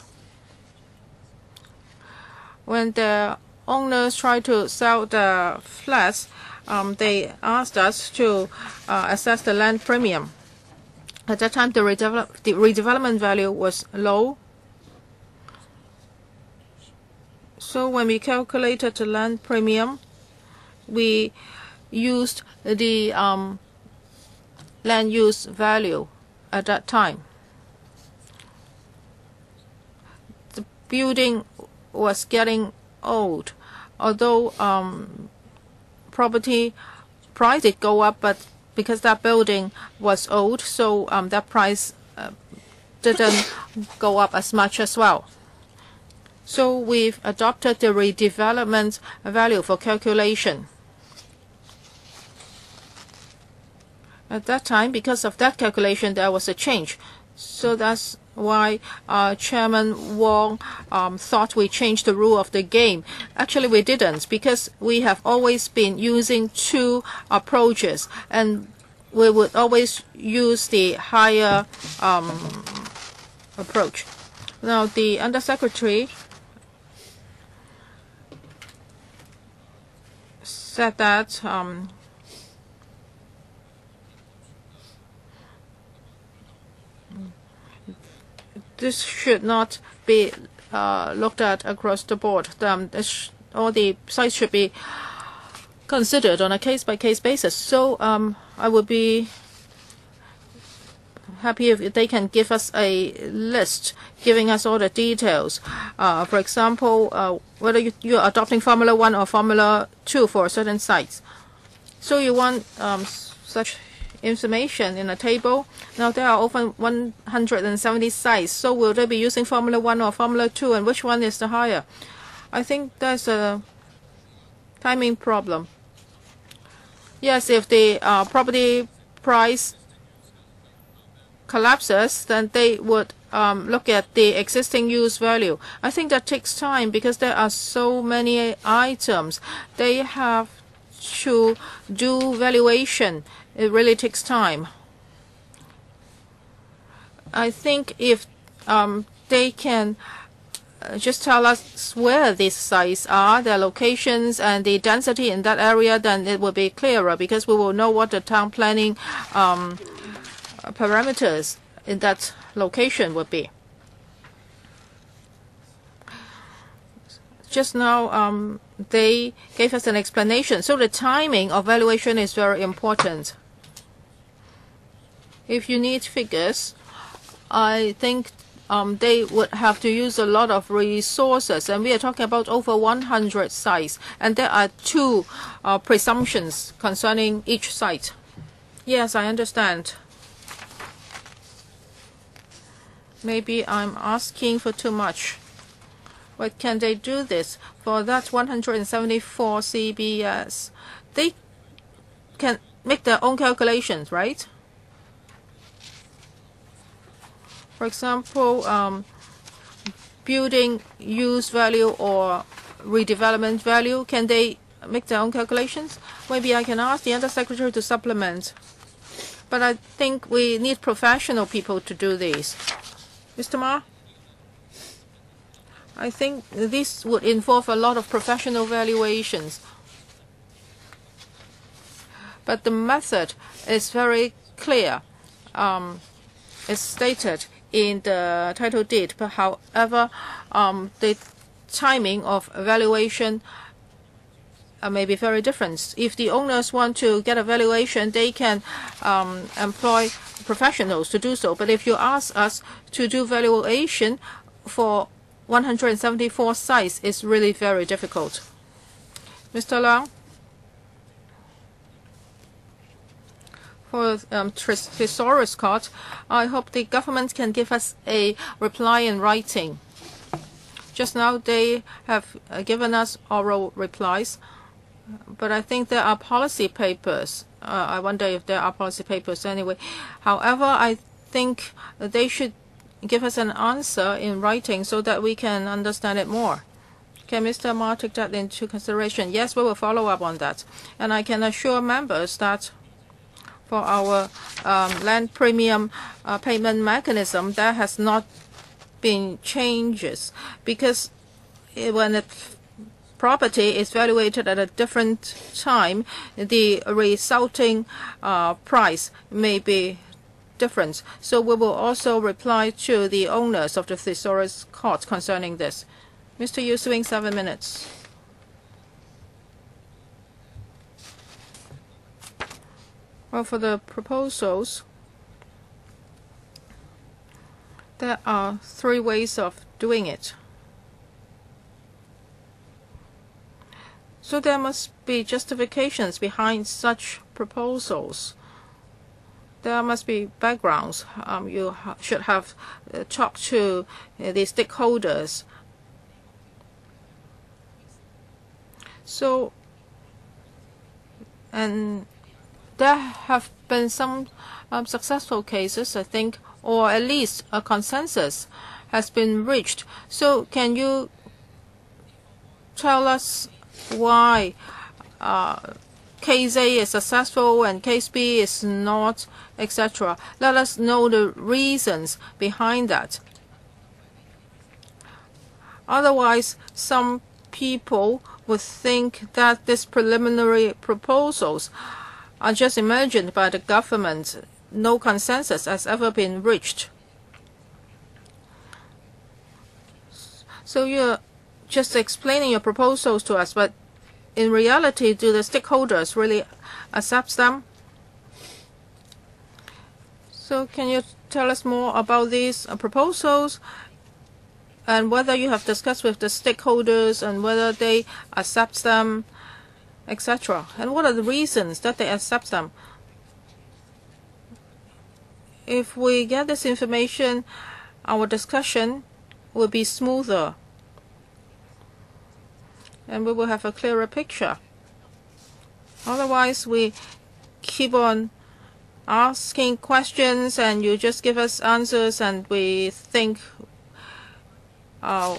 when the owners try to sell the flats, um, they asked us to uh, assess the land premium. At that time, the, redevelop the redevelopment value was low. So when we calculated the land premium, we used the um, land use value at that time. The building was getting old. Although um, property price did go up, but because that building was old, so um, that price uh, didn't go up as much as well. So we've adopted the redevelopment value for calculation. At that time, because of that calculation, there was a change. So that's why uh, Chairman Wong um, thought we changed the rule of the game. Actually, we didn't because we have always been using two approaches, and we would always use the higher um, approach. Now, the Undersecretary said that um, this should not be uh, looked at across the board. Um, all the sites should be considered on a case-by-case basis. So um, I would be happy if they can give us a list giving us all the details. Uh, for example, uh, whether you, you're adopting Formula 1 or Formula 2 for certain sites. So you want um, such information in a table. Now there are over 170 sites. So will they be using Formula 1 or Formula 2 and which one is the higher? I think that's a timing problem. Yes, if the uh, property price collapses, then they would um, look at the existing use value. I think that takes time because there are so many items. They have to do valuation it really takes time. I think if um, they can uh, just tell us where these sites are, their locations, and the density in that area, then it will be clearer because we will know what the town planning um, parameters in that location would be. Just now, um, they gave us an explanation. So the timing of valuation is very important. If you need figures, I think um, they would have to use a lot of resources, and we are talking about over 100 sites, and there are two uh, presumptions concerning each site. Yes, I understand. Maybe I'm asking for too much. But can they do this for that 174 CBS? They can make their own calculations, right? For example, um, building use value or redevelopment value, can they make their own calculations? Maybe I can ask the undersecretary to supplement. But I think we need professional people to do this. Mr. Ma? I think this would involve a lot of professional valuations. But the method is very clear. Um, it's stated in the title deed. But however, um, the timing of valuation uh, may be very different. If the owners want to get a valuation, they can um, employ professionals to do so. But if you ask us to do valuation for 174 sites, it's really very difficult. Mr. Leong? For um, Thesaurus Court, I hope the government can give us a reply in writing. Just now, they have uh, given us oral replies but I think there are policy papers. Uh, I wonder if there are policy papers anyway. However, I think they should give us an answer in writing so that we can understand it more. Can Mr. Ma take that into consideration? Yes, we will follow up on that. And I can assure members that for our um, land premium uh, payment mechanism, there has not been changes because when a property is valuated at a different time, the resulting uh, price may be different. So we will also reply to the owners of the thesaurus court concerning this. Mr. Yiu Si-wing, seven minutes. Well, for the proposals, there are three ways of doing it. So there must be justifications behind such proposals. There must be backgrounds. Um, you ha should have uh, talked to uh, the stakeholders. So, and there have been some um, successful cases, I think, or at least a consensus has been reached. So, can you tell us why uh, case A is successful and case B is not, etc. Let us know the reasons behind that. Otherwise, some people would think that these preliminary proposals are just imagined by the government. No consensus has ever been reached. So you're just explaining your proposals to us, but in reality, do the stakeholders really accept them? So can you tell us more about these uh, proposals and whether you have discussed with the stakeholders and whether they accept them, etc. And what are the reasons that they accept them? If we get this information, our discussion will be smoother and we will have a clearer picture. Otherwise, we keep on asking questions and you just give us answers and we think uh,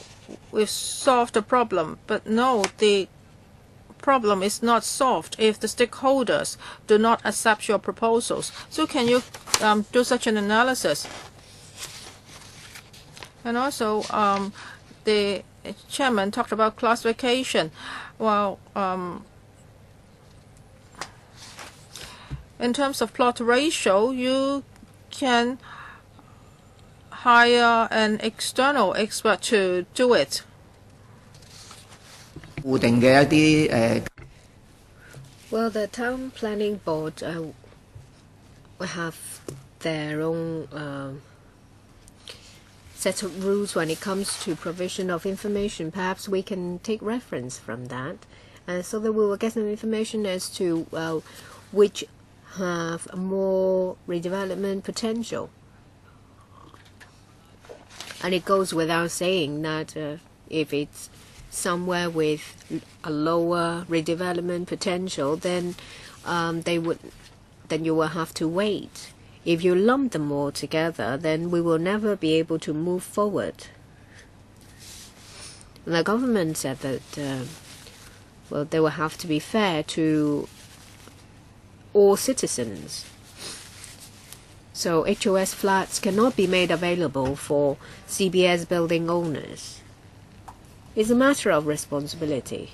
we've solved the problem. But no, the problem is not solved if the stakeholders do not accept your proposals. So can you um, do such an analysis? And also, um, the chairman talked about classification. Well, um, in terms of plot ratio, you can hire an external expert to do it. Well, the town planning board uh, have their own uh, set of rules when it comes to provision of information. Perhaps we can take reference from that, uh, so that we will get some information as to uh, which have more redevelopment potential. And it goes without saying that uh, if it's somewhere with a lower redevelopment potential, then um, they would, then you will have to wait if you lump them all together, then we will never be able to move forward. The government said that, uh, well, they will have to be fair to all citizens. So HOS flats cannot be made available for CBS building owners. It's a matter of responsibility.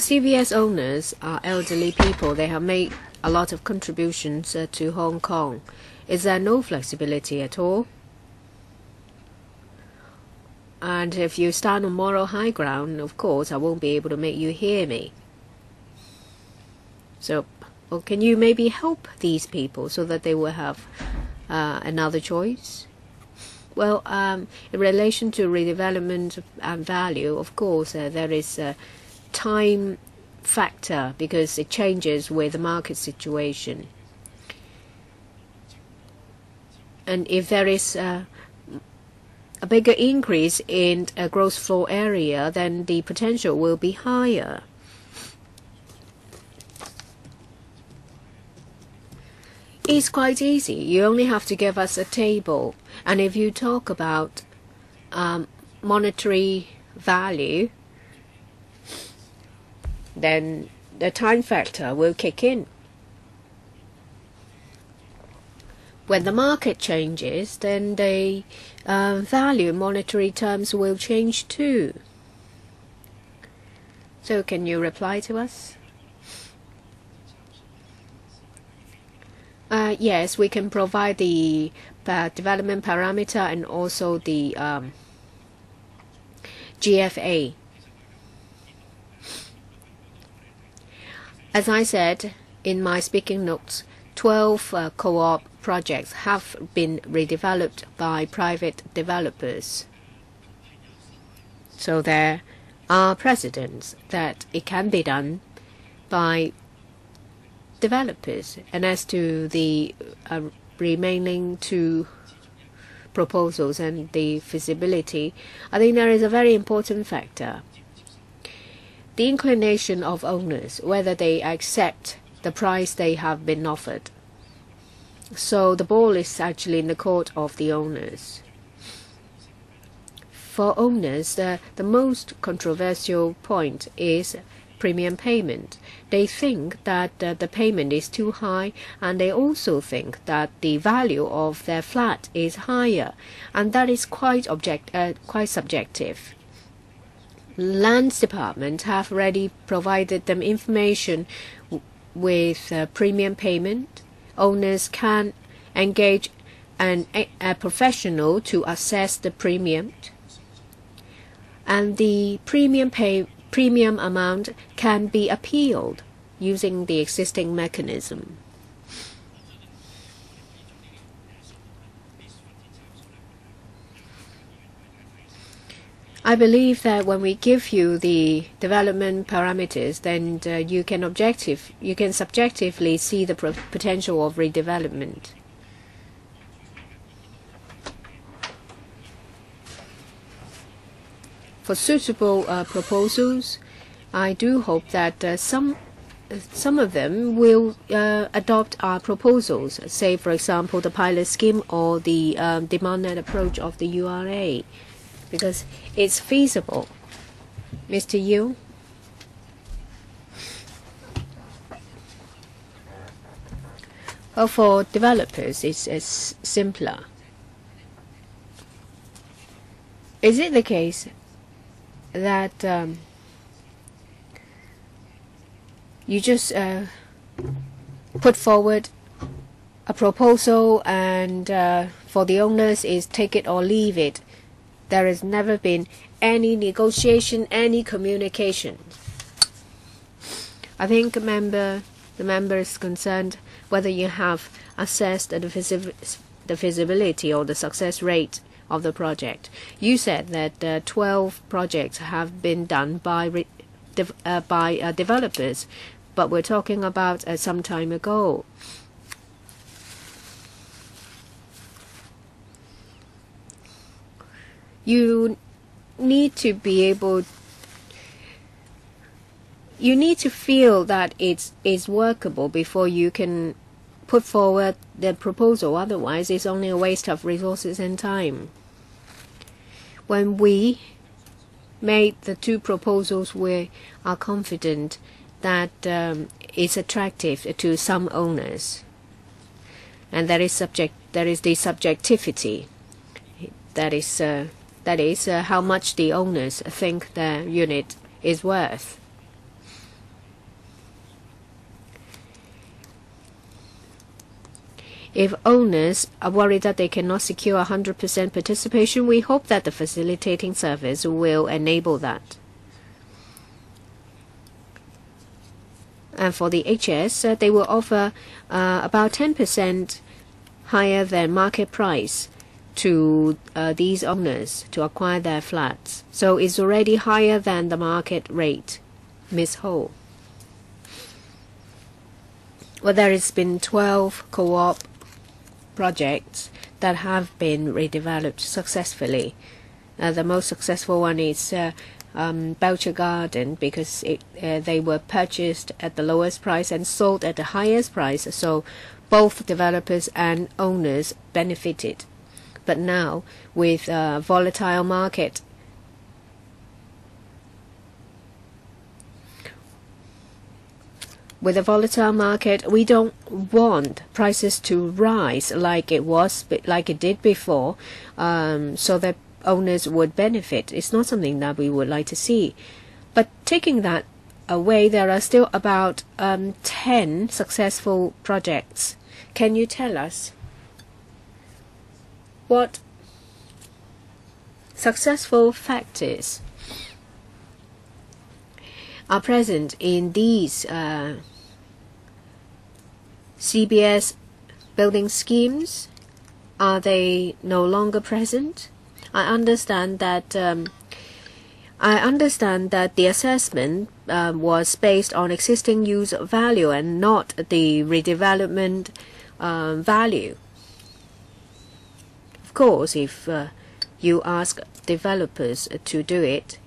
CBS owners are elderly people. They have made a lot of contributions uh, to Hong Kong. Is there no flexibility at all? And if you stand on moral high ground, of course, I won't be able to make you hear me. So, well, can you maybe help these people so that they will have uh, another choice? Well, um, in relation to redevelopment and value, of course, uh, there is a time factor because it changes with the market situation. And if there is a, a bigger increase in a gross floor area, then the potential will be higher. It's quite easy. You only have to give us a table. And if you talk about um, monetary value, then the time factor will kick in. When the market changes, then the uh, value monetary terms will change too. So, can you reply to us? Uh, yes, we can provide the uh, development parameter and also the um, GFA. As I said in my speaking notes, 12 uh, co-op projects have been redeveloped by private developers. So there are precedents that it can be done by developers. And as to the uh, remaining two proposals and the feasibility, I think there is a very important factor. The inclination of owners, whether they accept the price they have been offered. So the ball is actually in the court of the owners. For owners, the, the most controversial point is premium payment. They think that uh, the payment is too high, and they also think that the value of their flat is higher, and that is quite object uh, quite subjective. Lands Department have already provided them information with uh, premium payment. Owners can engage an, a, a professional to assess the premium and the premium pay premium amount can be appealed using the existing mechanism. I believe that when we give you the development parameters, then uh, you can objective, you can subjectively see the potential of redevelopment. For suitable uh, proposals. I do hope that uh, some some of them will uh, adopt our proposals, say, for example, the pilot scheme or the um, demand-led approach of the URA, because it's feasible. Mr. Yu? Well, for developers, it's, it's simpler. Is it the case that um, you just uh, put forward a proposal and uh, for the owners is take it or leave it. There has never been any negotiation, any communication. I think member, the member is concerned whether you have assessed the, the feasibility or the success rate of the project. You said that uh, 12 projects have been done by uh, by uh, developers, but we're talking about uh, some time ago. You need to be able you need to feel that it's is workable before you can put forward the proposal otherwise it's only a waste of resources and time when we made the two proposals, we are confident that um, it's attractive to some owners, and that is subject. There is the subjectivity. That is uh, that is uh, how much the owners think the unit is worth. If owners are worried that they cannot secure 100% participation, we hope that the facilitating service will enable that. And for the HS, uh, they will offer uh, about 10% higher than market price to uh, these owners to acquire their flats. So it's already higher than the market rate. Ms. Ho. Well, there has been 12 co-op projects that have been redeveloped successfully. Uh, the most successful one is uh, um, Belcher Garden because it, uh, they were purchased at the lowest price and sold at the highest price. So both developers and owners benefited. But now, with a volatile market, with a volatile market, we don't want prices to rise like it was, like it did before, um, so that owners would benefit. It's not something that we would like to see. But taking that away, there are still about um, 10 successful projects. Can you tell us what successful factors are present in these uh, CBS building schemes? Are they no longer present? I understand that um, I understand that the assessment um, was based on existing use value and not the redevelopment um, value. Of course, if uh, you ask developers to do it,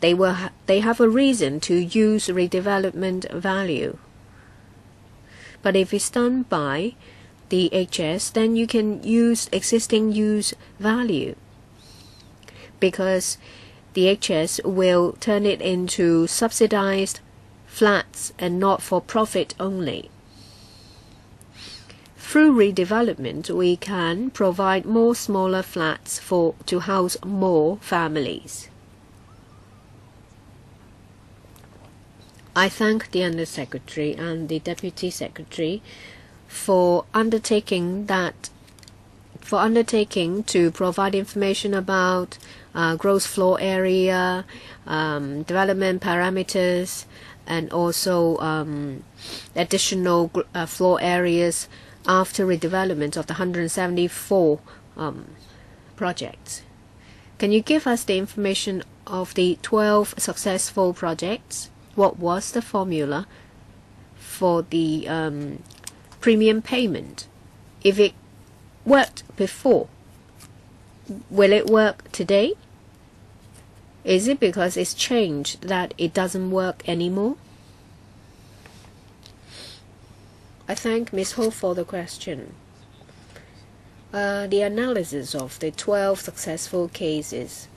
they will ha they have a reason to use redevelopment value. But if it's done by the HS, then you can use existing use value because the HS will turn it into subsidized flats and not for profit only. Through redevelopment, we can provide more smaller flats for to house more families. I thank the Undersecretary and the Deputy Secretary for undertaking that for undertaking to provide information about uh, gross floor area, um, development parameters, and also um, additional uh, floor areas after redevelopment of the 174 um, projects. Can you give us the information of the 12 successful projects? What was the formula for the um, premium payment? If it worked before, will it work today? Is it because it's changed that it doesn't work anymore? I thank Ms. Ho for the question. Uh, the analysis of the 12 successful cases.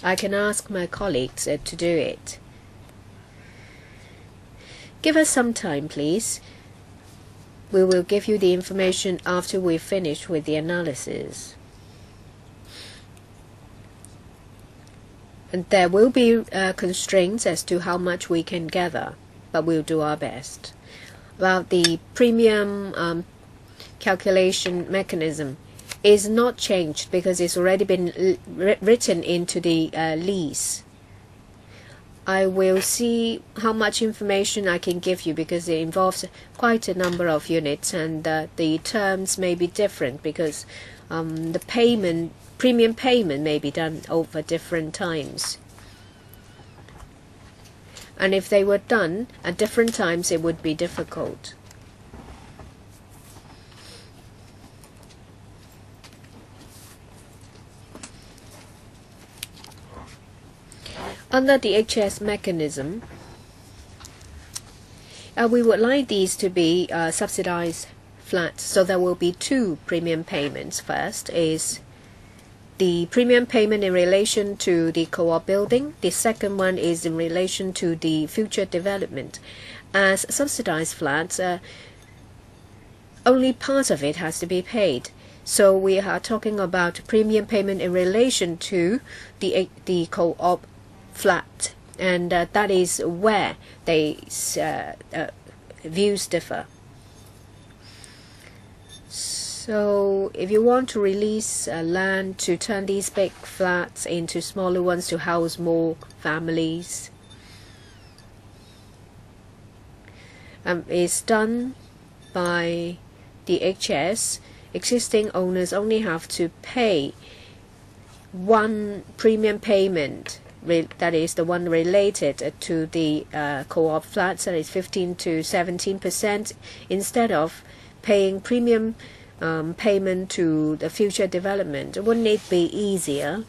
I can ask my colleagues uh, to do it. Give us some time, please. We will give you the information after we finish with the analysis. And there will be uh, constraints as to how much we can gather, but we'll do our best. Well, the premium um, calculation mechanism is not changed because it's already been written into the uh, lease. I will see how much information I can give you because it involves quite a number of units and uh, the terms may be different because um, the payment premium payment may be done over different times and if they were done at different times, it would be difficult. Under the HS mechanism, uh, we would like these to be uh, subsidized flats. So there will be two premium payments. First is the premium payment in relation to the co-op building. The second one is in relation to the future development. As subsidized flats, uh, only part of it has to be paid. So we are talking about premium payment in relation to the the co-op flat, and uh, that is where they uh, uh, views differ. So, if you want to release uh, land to turn these big flats into smaller ones to house more families, um, it's done by the HS. Existing owners only have to pay one premium payment that is the one related to the uh, co-op flats that is 15 to 17 percent instead of paying premium um, payment to the future development. Wouldn't it be easier?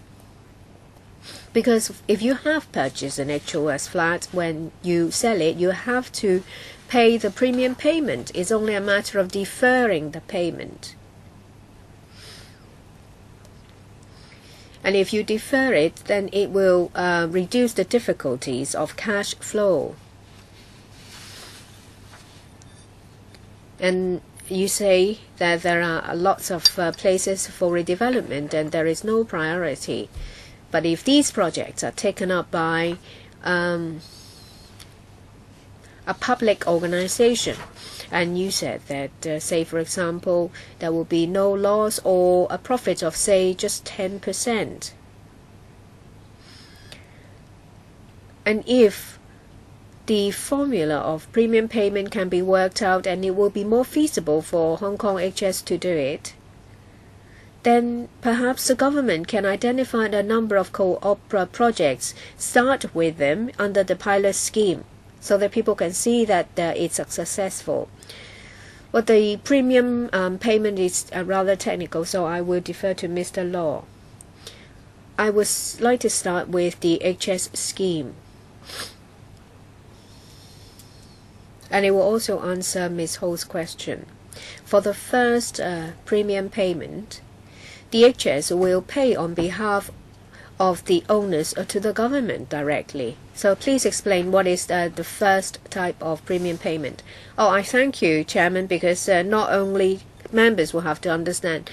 Because if you have purchased an HOS flat when you sell it you have to pay the premium payment. It's only a matter of deferring the payment and if you defer it, then it will uh, reduce the difficulties of cash flow. And you say that there are lots of uh, places for redevelopment and there is no priority. But if these projects are taken up by um, a public organization, and you said that, uh, say, for example, there will be no loss or a profit of, say, just 10%. And if the formula of premium payment can be worked out and it will be more feasible for Hong Kong HS to do it, then perhaps the government can identify a number of co-op projects, start with them under the pilot scheme so that people can see that uh, it's successful. But the premium um, payment is uh, rather technical, so I will defer to Mr. Law. I would like to start with the HS scheme. And it will also answer Ms. Ho's question. For the first uh, premium payment, the HS will pay on behalf of the owners or to the government directly. So please explain what is uh, the first type of premium payment. Oh, I thank you, Chairman, because uh, not only members will have to understand,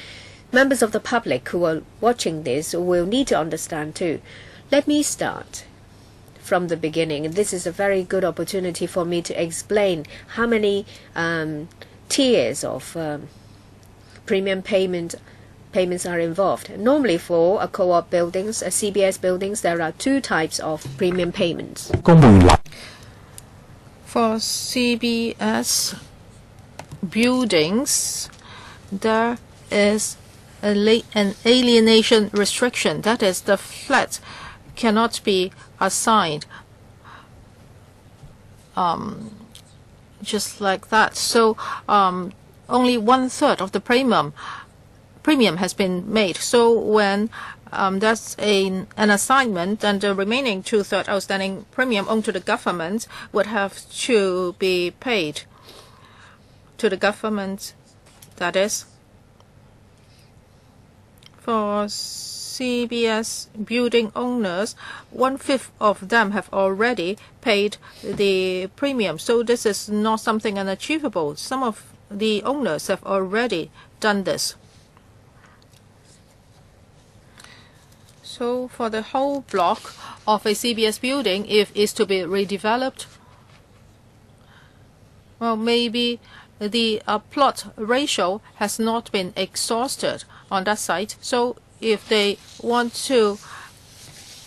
members of the public who are watching this will need to understand too. Let me start from the beginning. This is a very good opportunity for me to explain how many um, tiers of um, premium payment payments are involved. Normally, for a co-op buildings, a CBS buildings, there are two types of premium payments. For CBS buildings, there is an alienation restriction. That is, the flat cannot be assigned um, just like that. So um, only one third of the premium premium has been made. So when um, that's a, an assignment, then the remaining two-thirds outstanding premium owed to the government would have to be paid to the government. That is, for CBS building owners, one-fifth of them have already paid the premium. So this is not something unachievable. Some of the owners have already done this. So for the whole block of a CBS building, if it's to be redeveloped, well, maybe the uh, plot ratio has not been exhausted on that site. So if they want to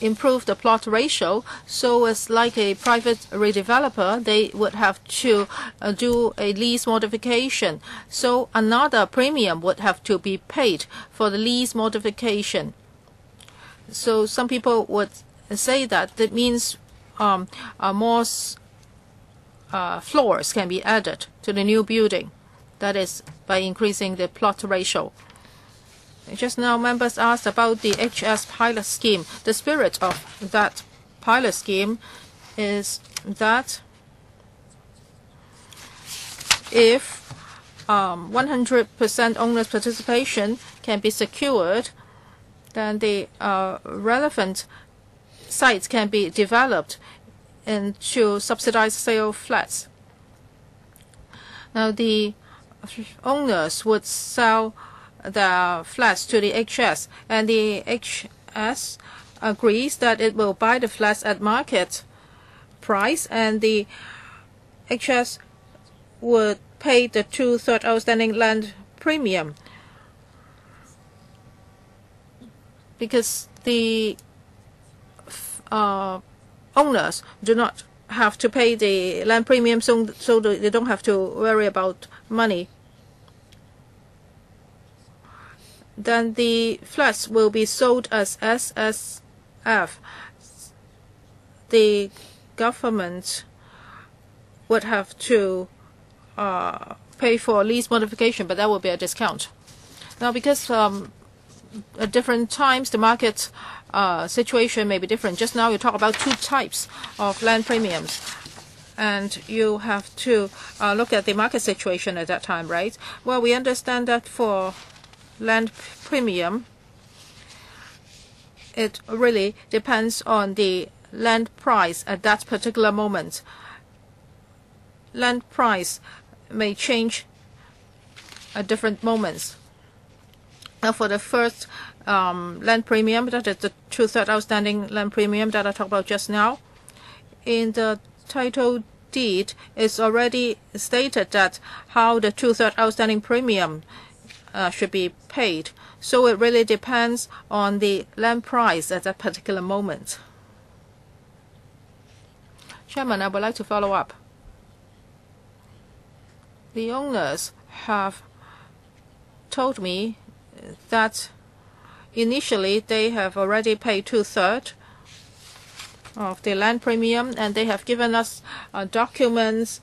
improve the plot ratio, so as like a private redeveloper, they would have to uh, do a lease modification. So another premium would have to be paid for the lease modification. So some people would say that that means um, uh, more uh, floors can be added to the new building. That is by increasing the plot ratio. Just now, members asked about the HS pilot scheme. The spirit of that pilot scheme is that if 100% um, owners participation can be secured, then the uh, relevant sites can be developed into subsidized sale flats. Now, the owners would sell the flats to the HS, and the HS agrees that it will buy the flats at market price, and the HS would pay the two-third outstanding land premium. Because the uh, owners do not have to pay the land premium, so, so they don't have to worry about money. Then the flats will be sold as SSF. The government would have to uh, pay for lease modification, but that will be a discount. Now, because um, at different times the market uh, situation may be different. Just now you talk about two types of land premiums. And you have to uh, look at the market situation at that time, right? Well, we understand that for land premium, it really depends on the land price at that particular moment. Land price may change at different moments. For the first um, land premium, that is the two-third outstanding land premium that I talked about just now, in the title deed, it's already stated that how the two-third outstanding premium uh, should be paid. So it really depends on the land price at that particular moment. Chairman, I would like to follow up. The owners have told me that initially they have already paid two-thirds of the land premium, and they have given us uh, documents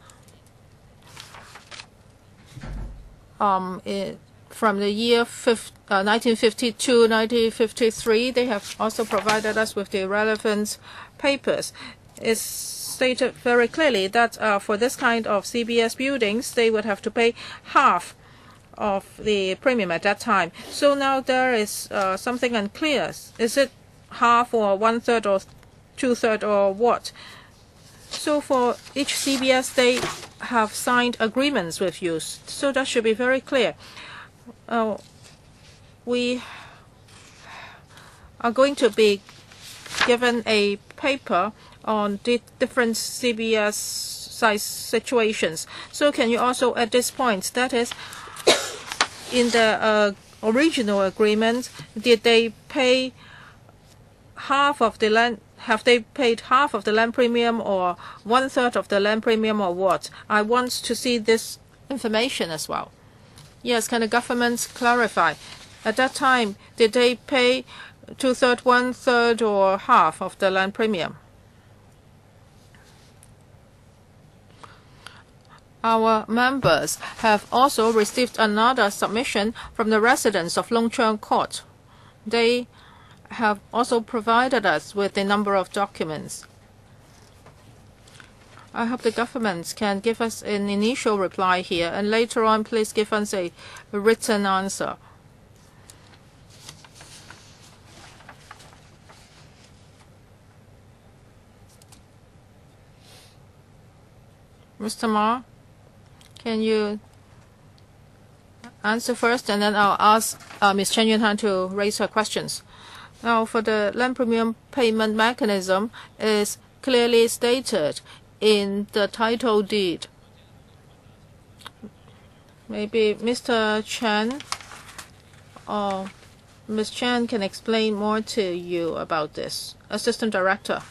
um, it, from the year 50, uh, 1952, 1953. They have also provided us with the relevant papers. It's stated very clearly that uh, for this kind of CBS buildings, they would have to pay half of the premium at that time. So now there is uh, something unclear. Is it half or one third or two third or what? So for each CBS, they have signed agreements with you. So that should be very clear. Uh, we are going to be given a paper on the different CBS size situations. So can you also at this point, that is, in the uh, original agreement, did they pay half of the land? Have they paid half of the land premium or one third of the land premium or what? I want to see this information as well. Yes, can the government clarify? At that time, did they pay two third, one third, or half of the land premium? Our members have also received another submission from the residents of Longchuan Court. They have also provided us with a number of documents. I hope the government can give us an initial reply here, and later on, please give us a written answer. Mr. Ma? Can you answer first, and then I'll ask uh, Ms. Chan Yuen-han to raise her questions. Now, for the land premium payment mechanism is clearly stated in the title deed. Maybe Mr. Chen or Ms. Chen can explain more to you about this. Assistant Director.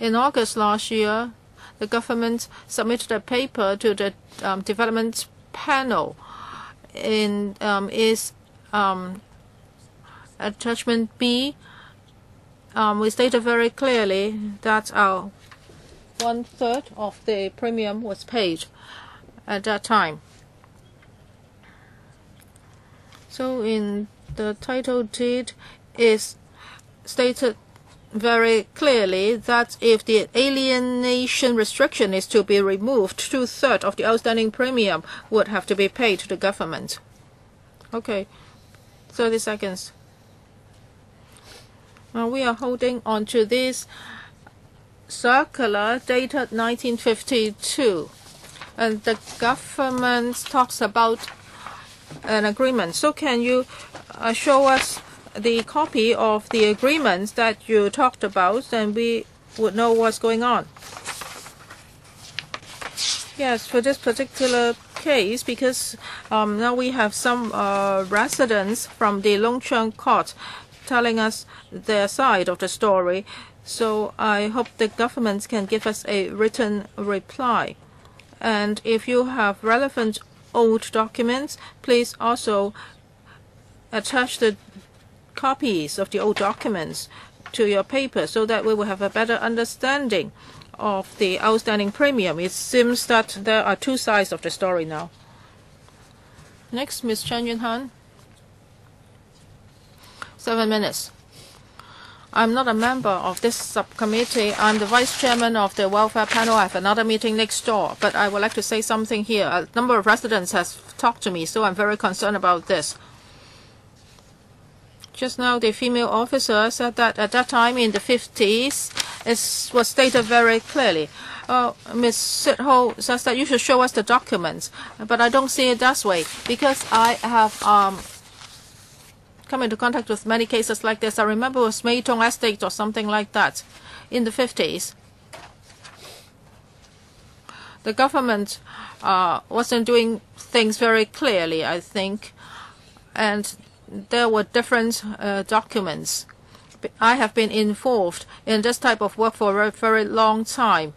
In August last year, the government submitted a paper to the um, development panel in um, is um, attachment B. Um, we stated very clearly that our one third of the premium was paid at that time. So in the title deed is stated very clearly that if the alienation restriction is to be removed, two-thirds of the outstanding premium would have to be paid to the government. Okay, 30 seconds. Now we are holding on to this circular dated 1952, and the government talks about an agreement. So can you uh, show us the copy of the agreements that you talked about, then we would know what's going on. Yes, for this particular case, because um, now we have some uh, residents from the Longchuan court telling us their side of the story. So I hope the government can give us a written reply. And if you have relevant old documents, please also attach the copies of the old documents to your paper so that we will have a better understanding of the outstanding premium. It seems that there are two sides of the story now. Next, Ms. Chan Yuen-han. Seven minutes. I'm not a member of this subcommittee. I'm the vice chairman of the welfare panel. I have another meeting next door, but I would like to say something here. A number of residents has talked to me, so I'm very concerned about this. Just now, the female officer said that at that time in the 50s, it was stated very clearly. Uh, Ms. Sitho says that you should show us the documents, but I don't see it that way because I have um, come into contact with many cases like this. I remember it was Meitong Estate or something like that in the 50s. The government uh, wasn't doing things very clearly, I think, and there were different uh, documents. I have been involved in this type of work for a very long time.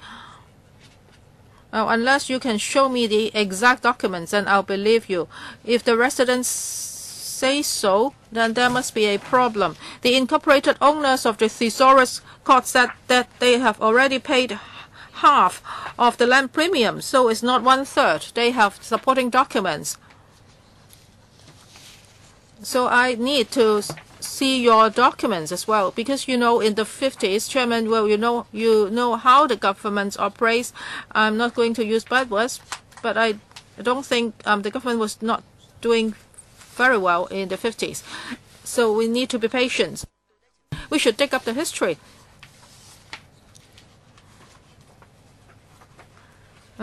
Unless you can show me the exact documents, then I'll believe you. If the residents say so, then there must be a problem. The incorporated owners of the thesaurus court said that they have already paid half of the land premium, so it's not one third. They have supporting documents. So I need to see your documents as well because you know in the 50s chairman well you know you know how the government operates. I'm not going to use bad words but i don't think um, the government was not doing very well in the 50s so we need to be patient. We should dig up the history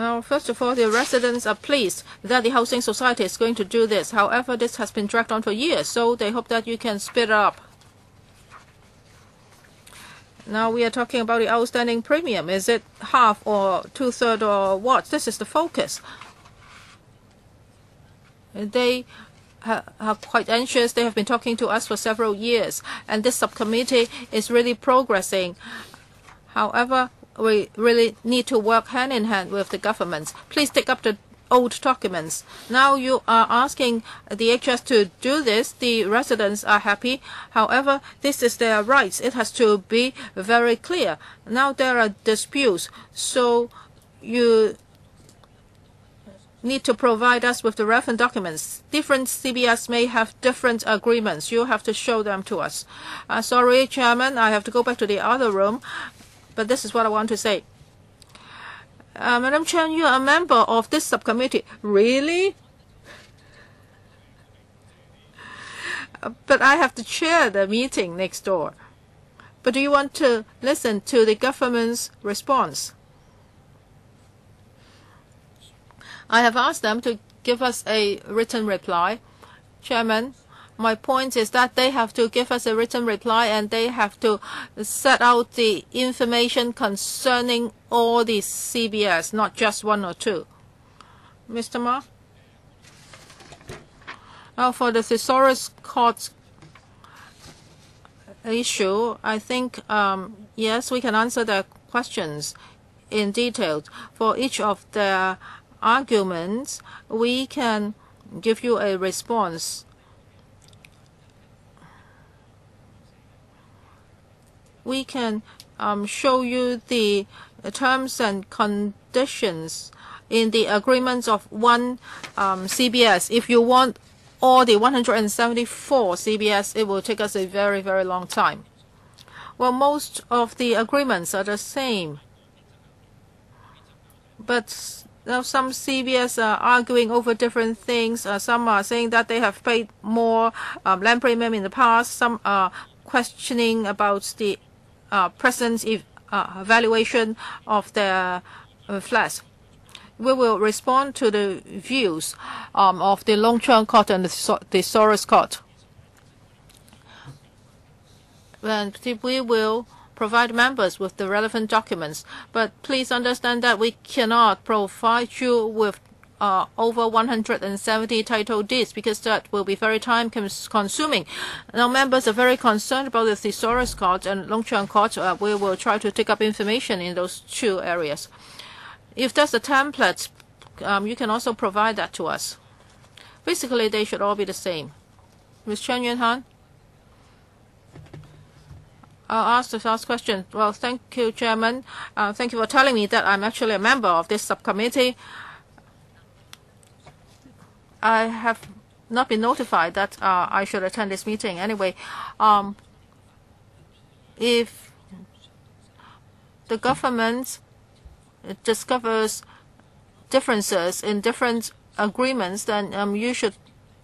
Now, first of all, the residents are pleased that the housing society is going to do this. However, this has been dragged on for years, so they hope that you can speed up. Now we are talking about the outstanding premium. Is it half or two-thirds or what? This is the focus. They are quite anxious. They have been talking to us for several years, and this subcommittee is really progressing. However, we really need to work hand in hand with the governments. Please take up the old documents. Now you are asking the HS to do this. The residents are happy. However, this is their rights. It has to be very clear. Now there are disputes. So you need to provide us with the relevant documents. Different CBS may have different agreements. You have to show them to us. Uh, sorry, Chairman, I have to go back to the other room but this is what I want to say. Uh, Madam Chen, you are a member of this subcommittee. Really? but I have to chair the meeting next door. But do you want to listen to the government's response? I have asked them to give us a written reply. Chairman, my point is that they have to give us a written reply and they have to set out the information concerning all the CBS, not just one or two. Mr. Ma? Now for the thesaurus court issue, I think, um, yes, we can answer the questions in detail. For each of the arguments, we can give you a response we can um, show you the terms and conditions in the agreements of one um, CBS. If you want all the 174 CBS, it will take us a very, very long time. Well, most of the agreements are the same. But now some CBS are arguing over different things. Uh, some are saying that they have paid more um, land premium in the past. Some are questioning about the uh, present uh, valuation of the uh, flats. We will respond to the views um, of the Longchuan Court and the Thesaurus Court. We will provide members with the relevant documents. But please understand that we cannot provide you with uh, over 170 title deeds because that will be very time consuming. Now, members are very concerned about the thesaurus court and Longchuan court. Uh, we will try to take up information in those two areas. If there's a template, um, you can also provide that to us. Basically, they should all be the same. Ms. Chan Yuen-han? I'll ask the first question. Well, thank you, Chairman. Uh, thank you for telling me that I'm actually a member of this subcommittee. I have not been notified that uh, I should attend this meeting. Anyway, um, if the government discovers differences in different agreements, then um, you should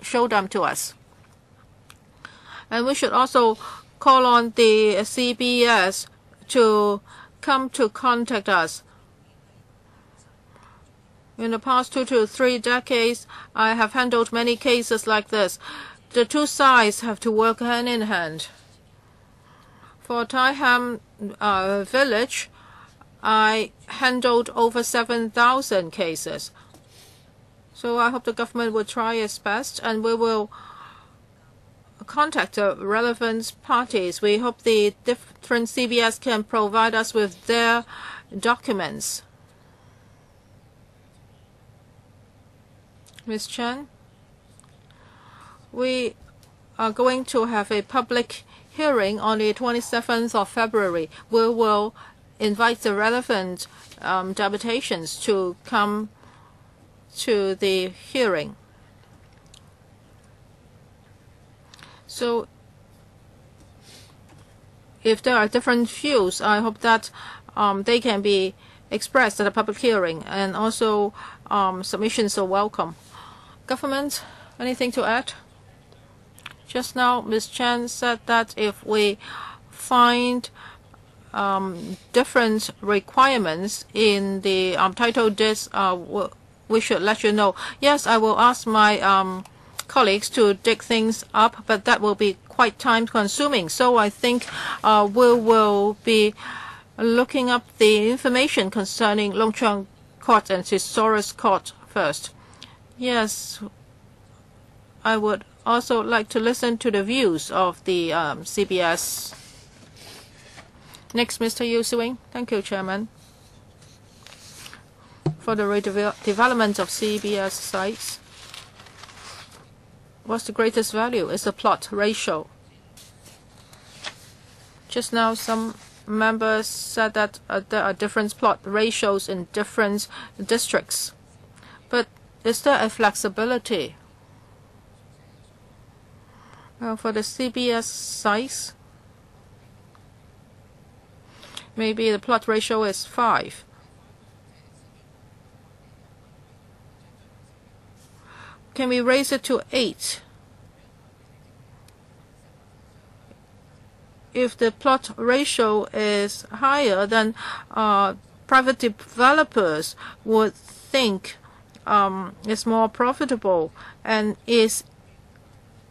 show them to us. And we should also call on the CBS to come to contact us in the past two to three decades, I have handled many cases like this. The two sides have to work hand in hand. For Tai Ham uh, village, I handled over 7,000 cases. So I hope the government will try its best and we will contact the relevant parties. We hope the different CBS can provide us with their documents. Ms. Chen. We are going to have a public hearing on the 27th of February. We will invite the relevant um, deputations to come to the hearing. So if there are different views, I hope that um, they can be expressed at a public hearing, and also um, submissions are welcome. Government, anything to add? Just now, Ms. Chen said that if we find um, different requirements in the um, title deeds, uh, we should let you know. Yes, I will ask my um, colleagues to dig things up, but that will be quite time consuming. So I think uh, we will be looking up the information concerning Longchuan Court and Thesaurus Court first. Yes, I would also like to listen to the views of the um, CBS. Next, Mr. Yiu Si-wing. Thank you, Chairman. For the redevelopment of CBS sites, what's the greatest value is the plot ratio. Just now, some members said that uh, there are different plot ratios in different districts. But is there a flexibility uh, for the CBS size? Maybe the plot ratio is 5. Can we raise it to 8? If the plot ratio is higher, then uh, private developers would think is more profitable and is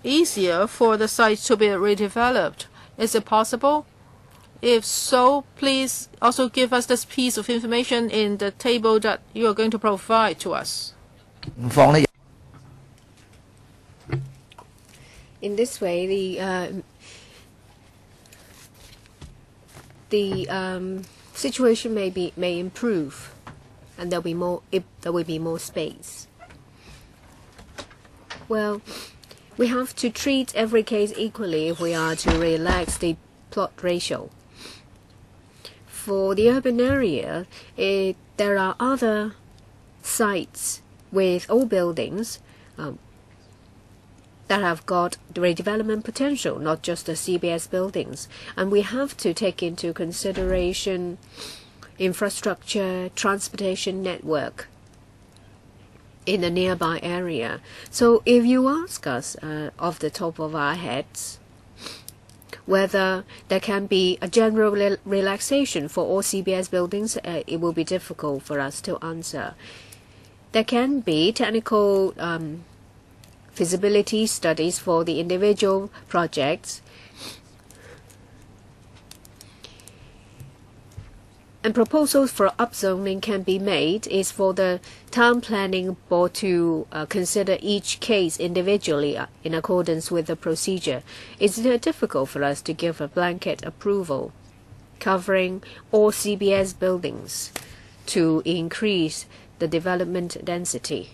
easier for the site to be redeveloped. Is it possible? If so, please also give us this piece of information in the table that you are going to provide to us. In this way, the uh, the um, situation may be may improve and there'll be more it, there will be more space. Well, we have to treat every case equally if we are to relax the plot ratio. For the urban area, it, there are other sites with old buildings um, that have got redevelopment potential, not just the CBS buildings. And we have to take into consideration infrastructure, transportation network in the nearby area. So if you ask us uh, off the top of our heads whether there can be a general re relaxation for all CBS buildings, uh, it will be difficult for us to answer. There can be technical um, feasibility studies for the individual projects and proposals for upzoning can be made is for the town planning board to uh, consider each case individually uh, in accordance with the procedure. It's difficult for us to give a blanket approval covering all CBS buildings to increase the development density.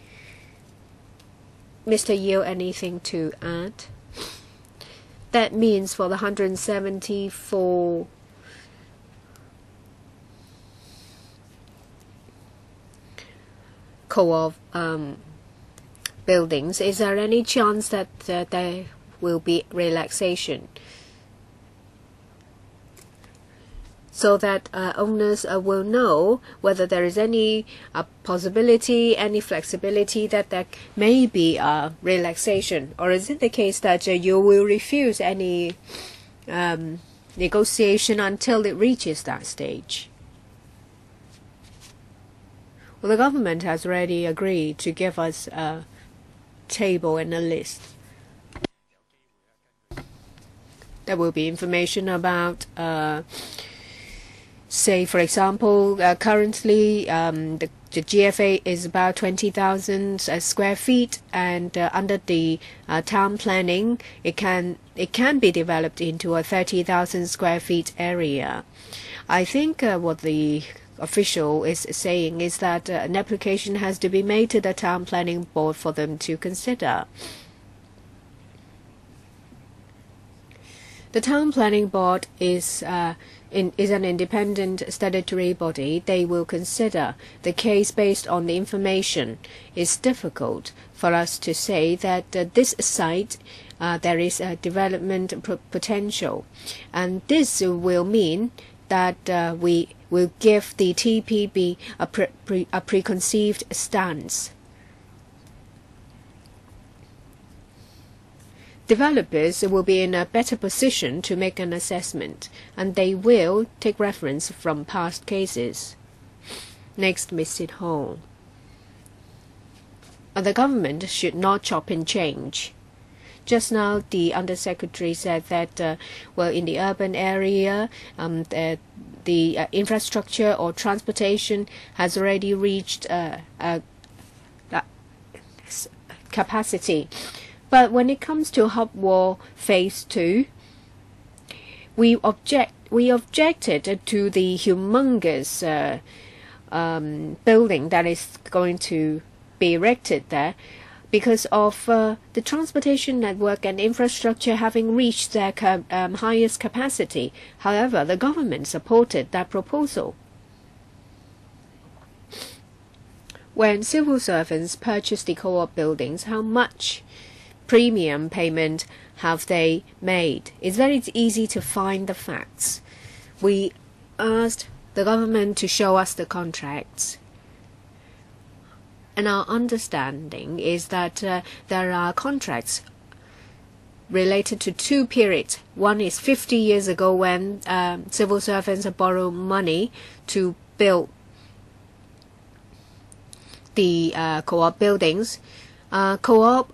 Mr. Yeo, anything to add? That means for the 174 co-op um, buildings, is there any chance that uh, there will be relaxation? so that uh, owners uh, will know whether there is any uh, possibility, any flexibility that there may be a relaxation, or is it the case that uh, you will refuse any um, negotiation until it reaches that stage? Well, the government has already agreed to give us a table and a list. There will be information about uh, say, for example, uh, currently um, the, the, GFA is about 20,000 uh, square feet, and uh, under the uh, town planning, it can it can be developed into a 30,000 square feet area. I think uh, what the official is saying is that uh, an application has to be made to the town planning board for them to consider. The town planning board is in, is an independent statutory body, they will consider the case based on the information. It's difficult for us to say that uh, this site uh, there is a development potential, and this will mean that uh, we will give the TPB a, pre pre a preconceived stance. developers will be in a better position to make an assessment, and they will take reference from past cases. Next. Sit Hong. The government should not chop and change. Just now, the Undersecretary said that, uh, well, in the urban area, um, the, the uh, infrastructure or transportation has already reached uh, a capacity. But when it comes to hub wall phase two, we object we objected to the humongous uh, um, building that is going to be erected there because of uh, the transportation network and infrastructure having reached their um, highest capacity. However, the government supported that proposal. When civil servants purchase the co-op buildings, how much premium payment have they made? It's very easy to find the facts. We asked the government to show us the contracts. And our understanding is that uh, there are contracts related to two periods. One is 50 years ago when uh, civil servants borrowed money to build the uh, co-op buildings. Uh, co-op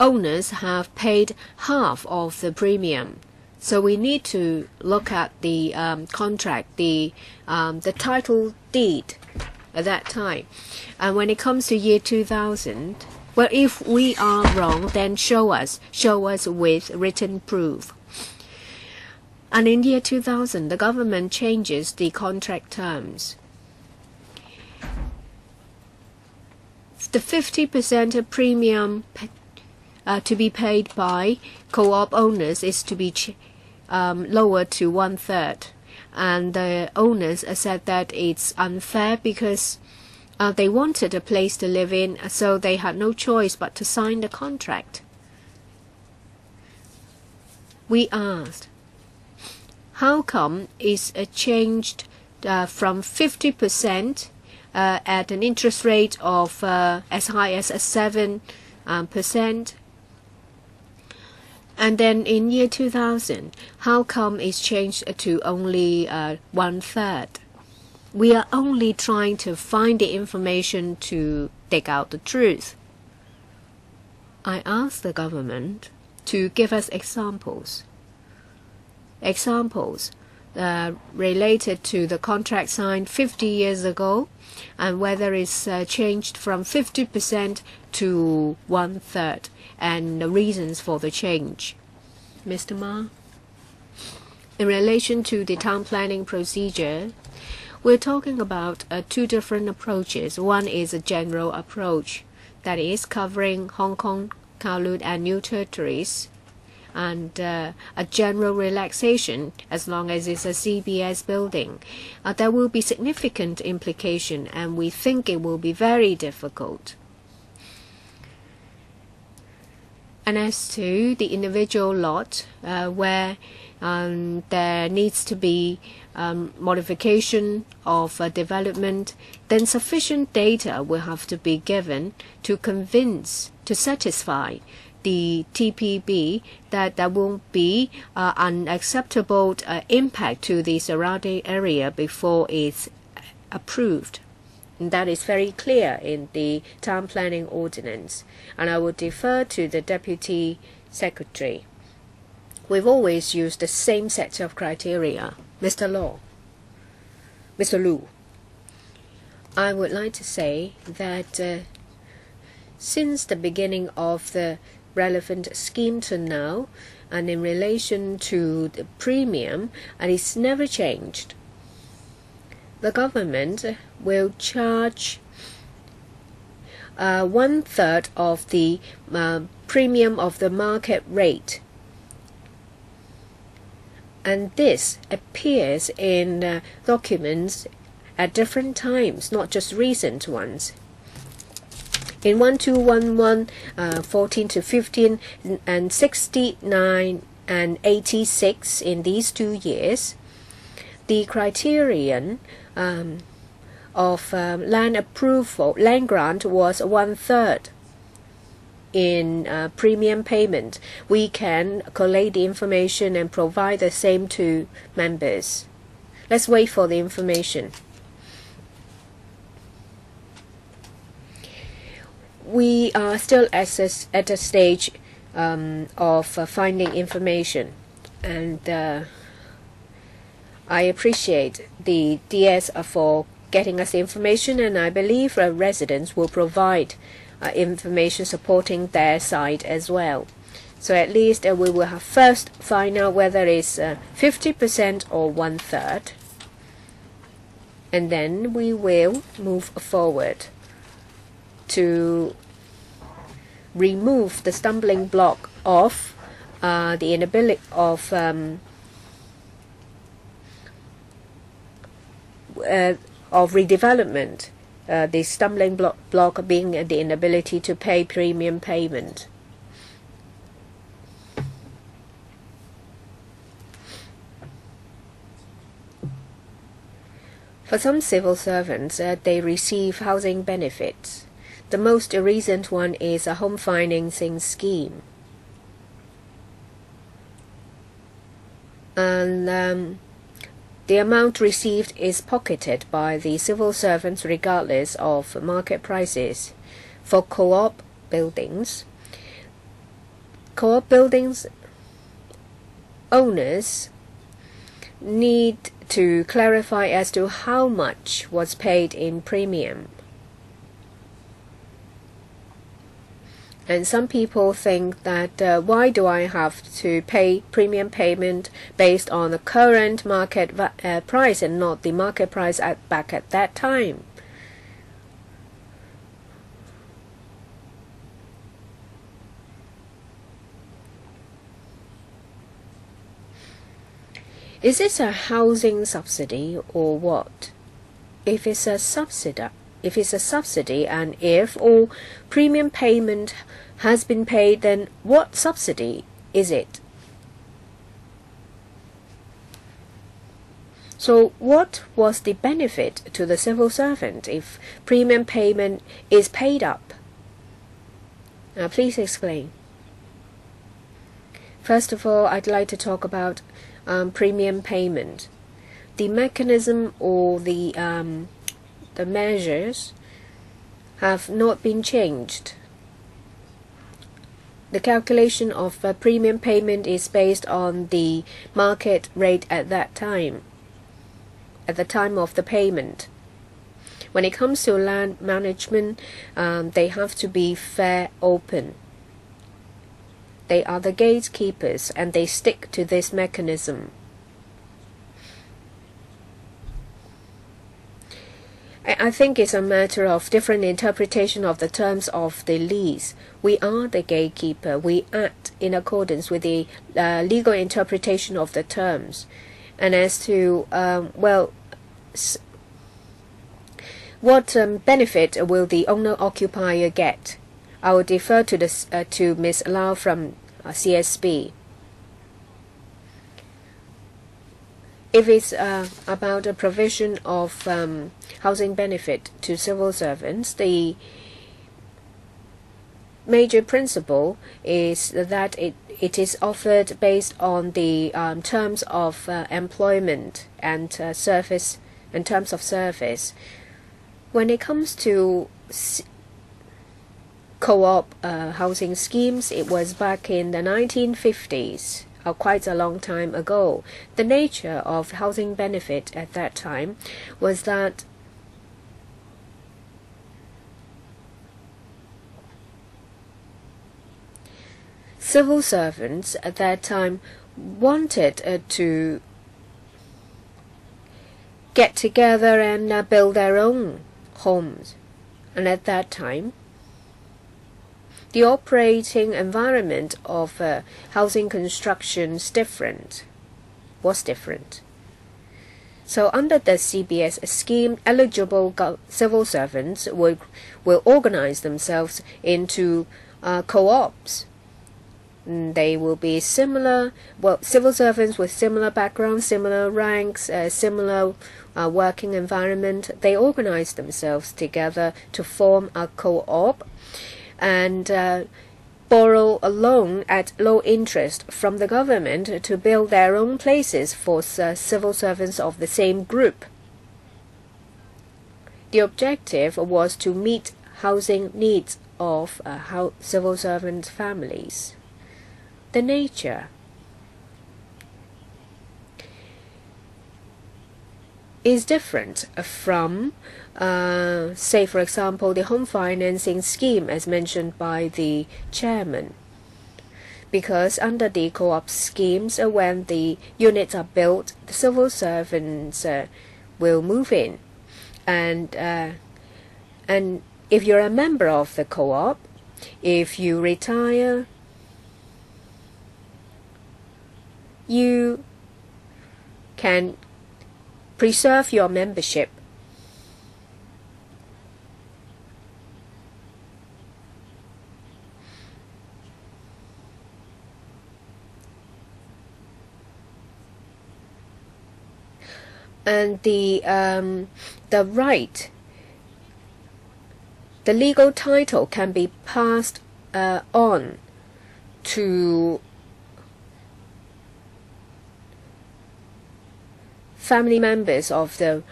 owners have paid half of the premium. So we need to look at the um, contract, the um, the title deed at that time. And when it comes to year 2000, well, if we are wrong, then show us, show us with written proof. And in year 2000, the government changes the contract terms. The 50% premium uh, to be paid by co-op owners is to be um, lowered to one third, and the owners said that it's unfair because uh, they wanted a place to live in, so they had no choice but to sign the contract. We asked, how come it's uh, changed uh, from 50% uh, at an interest rate of uh, as high as 7 um, percent and then in year 2000, how come it's changed to only uh, one third? We are only trying to find the information to dig out the truth. I asked the government to give us examples. Examples uh, related to the contract signed 50 years ago and whether it's uh, changed from 50% to one third and the reasons for the change. Mr. Ma? In relation to the town planning procedure, we're talking about uh, two different approaches. One is a general approach that is covering Hong Kong, Kowloon, and New Territories and uh, a general relaxation as long as it's a CBS building. Uh, there will be significant implication and we think it will be very difficult. And as to the individual lot, uh, where um, there needs to be um, modification of uh, development, then sufficient data will have to be given to convince, to satisfy the TPB that there won't be uh, acceptable uh, impact to the surrounding area before it's approved. That is very clear in the town planning ordinance. And I would defer to the Deputy Secretary. We've always used the same set of criteria. Mr. Law. Mr. Lu. I would like to say that uh, since the beginning of the relevant scheme to now, and in relation to the premium, and it's never changed. The government will charge uh, one third of the uh, premium of the market rate and this appears in uh, documents at different times, not just recent ones. In 1211, uh, 14 to 15, and 69 and 86 in these two years, the criterion um, of um, land approval, land grant was one third in uh, premium payment, we can collate the information and provide the same to members. Let's wait for the information. We are still at a, at a stage um, of uh, finding information, and uh, I appreciate the DS for getting us the information, and I believe residents will provide uh, information supporting their side as well. So at least uh, we will have first find out whether it's uh, 50% or one third. And then we will move forward to remove the stumbling block of uh, the inability of um, uh, of redevelopment uh, the stumbling block, block being the inability to pay premium payment. For some civil servants, uh, they receive housing benefits. The most recent one is a home financing scheme. And um, the amount received is pocketed by the civil servants regardless of market prices. For co-op buildings, co-op buildings owners need to clarify as to how much was paid in premium. And some people think that uh, why do I have to pay premium payment based on the current market uh, price and not the market price at, back at that time? Is this a housing subsidy or what? If it's a subsidy, if it's a subsidy and if all premium payment has been paid, then what subsidy is it? So what was the benefit to the civil servant if premium payment is paid up? Now please explain. First of all, I'd like to talk about um, premium payment. The mechanism or the um, the measures have not been changed. the calculation of a premium payment is based on the market rate at that time, at the time of the payment. When it comes to land management, um, they have to be fair, open. They are the gatekeepers and they stick to this mechanism. I think it's a matter of different interpretation of the terms of the lease. We are the gatekeeper. We act in accordance with the uh, legal interpretation of the terms. And as to, um, well, what um, benefit will the owner occupier get? I will defer to the uh, to Ms. Lau from uh, CSB. If it's uh, about a provision of um, housing benefit to civil servants, the major principle is that it, it is offered based on the um, terms of uh, employment and uh, service in terms of service. When it comes to co-op uh, housing schemes, it was back in the 1950s uh, quite a long time ago. The nature of housing benefit at that time was that civil servants at that time wanted uh, to get together and uh, build their own homes. And at that time, the operating environment of uh, housing construction is different, was different. So under the CBS scheme, eligible civil servants will, will organize themselves into uh, co-ops. Mm, they will be similar, well, civil servants with similar backgrounds, similar ranks, uh, similar uh, working environment. They organize themselves together to form a co-op and uh, borrow a loan at low interest from the government to build their own places for uh, civil servants of the same group. The objective was to meet housing needs of uh, civil servant families. The nature is different from uh, say, for example, the home financing scheme as mentioned by the chairman. Because under the co-op schemes, uh, when the units are built, the civil servants uh, will move in, and uh, and if you're a member of the co-op, if you retire, you can preserve your membership and the um, the right, the legal title can be passed uh, on to family members of the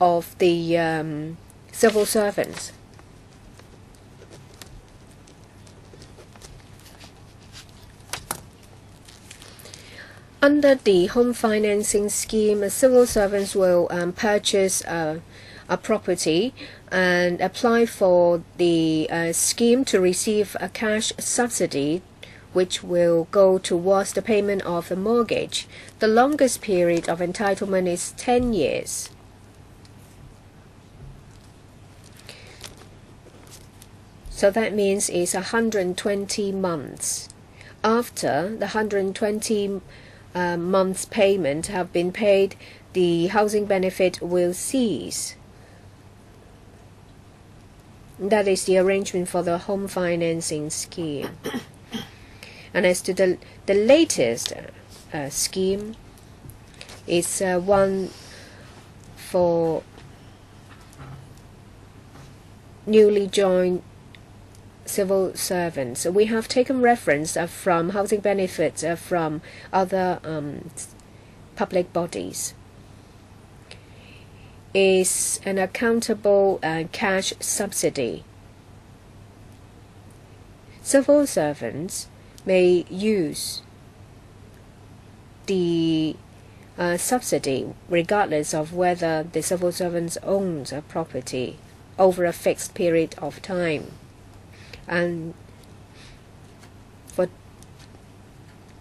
of the um, civil servants. Under the home financing scheme, civil servants will um, purchase uh, a property and apply for the uh, scheme to receive a cash subsidy which will go towards the payment of the mortgage. The longest period of entitlement is 10 years. So that means it's 120 months. After the 120 uh, month's payment have been paid, the housing benefit will cease. That is the arrangement for the home financing scheme. and as to the the latest uh, scheme, it's uh, one for newly joined civil servants. We have taken reference uh, from housing benefits uh, from other um, public bodies. Is an accountable uh, cash subsidy. civil servants may use the uh, subsidy regardless of whether the civil servants owns a property over a fixed period of time and for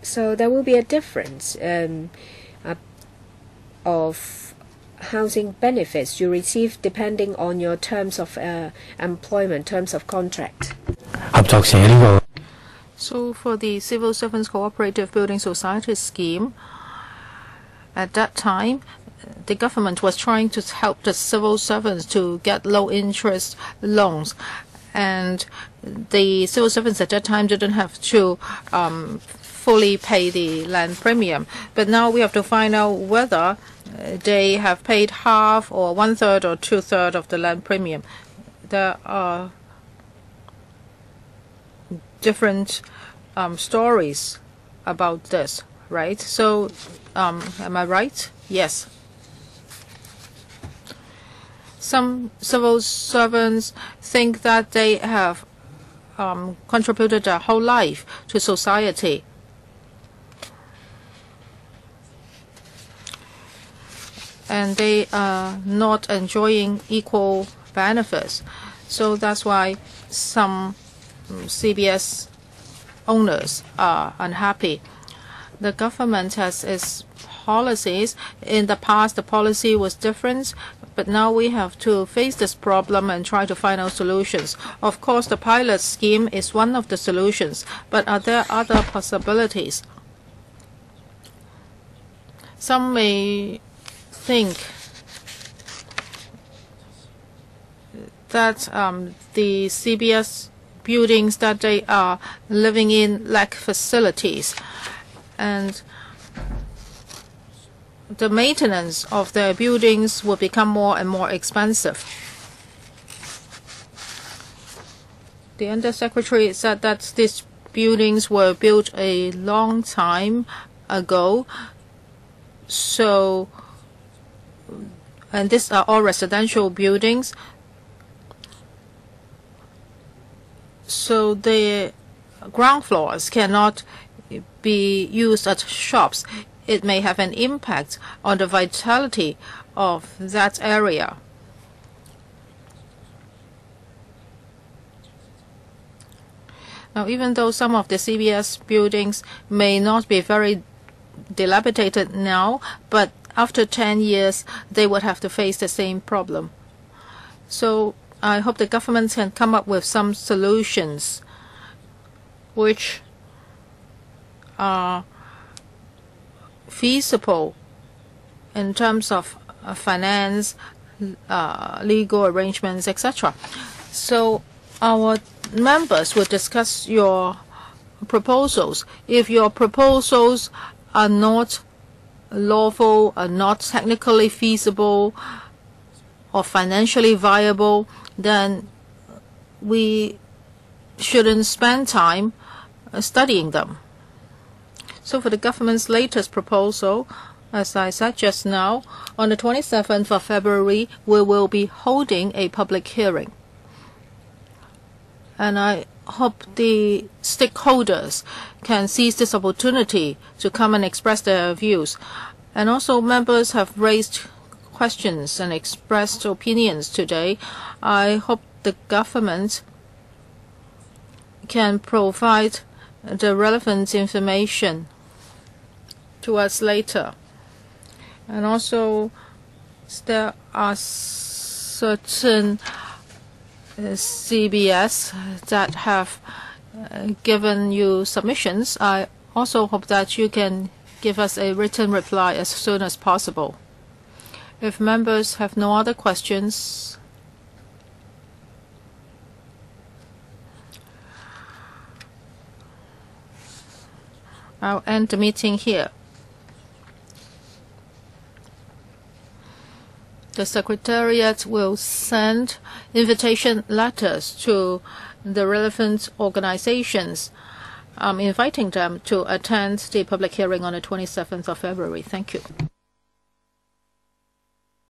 so there will be a difference um, uh, of housing benefits you receive depending on your terms of uh, employment, terms of contract. So for the Civil Servants Cooperative Building Society scheme, at that time, the government was trying to help the civil servants to get low interest loans and the civil servants at that time didn't have to um, fully pay the land premium. But now we have to find out whether uh, they have paid half or one third or two third of the land premium. There are different um, stories about this, right? So, um, am I right? Yes. Some civil servants think that they have um, contributed their whole life to society. And they are not enjoying equal benefits. So that's why some CBS owners are unhappy. The government has its policies. In the past, the policy was different, but now we have to face this problem and try to find out solutions. Of course, the pilot scheme is one of the solutions, but are there other possibilities? Some may think that um, the CBS buildings that they are living in lack facilities. And the maintenance of the buildings will become more and more expensive. The Undersecretary said that these buildings were built a long time ago. So, and these are all residential buildings. so the ground floors cannot be used as shops. It may have an impact on the vitality of that area. Now, even though some of the CBS buildings may not be very dilapidated now, but after 10 years, they would have to face the same problem. So I hope the government can come up with some solutions which are feasible in terms of uh, finance, uh, legal arrangements, etc. So our members will discuss your proposals. If your proposals are not lawful, are not technically feasible, or financially viable, then we shouldn't spend time uh, studying them. So for the government's latest proposal, as I said just now, on the 27th of February, we will be holding a public hearing. And I hope the stakeholders can seize this opportunity to come and express their views. And also members have raised questions and expressed opinions today. I hope the government can provide the relevant information to us later. And also, there are certain uh, CBS that have uh, given you submissions. I also hope that you can give us a written reply as soon as possible. If members have no other questions, I'll end the meeting here. The Secretariat will send invitation letters to the relevant organizations, inviting them to attend the public hearing on the 27th of February. Thank you.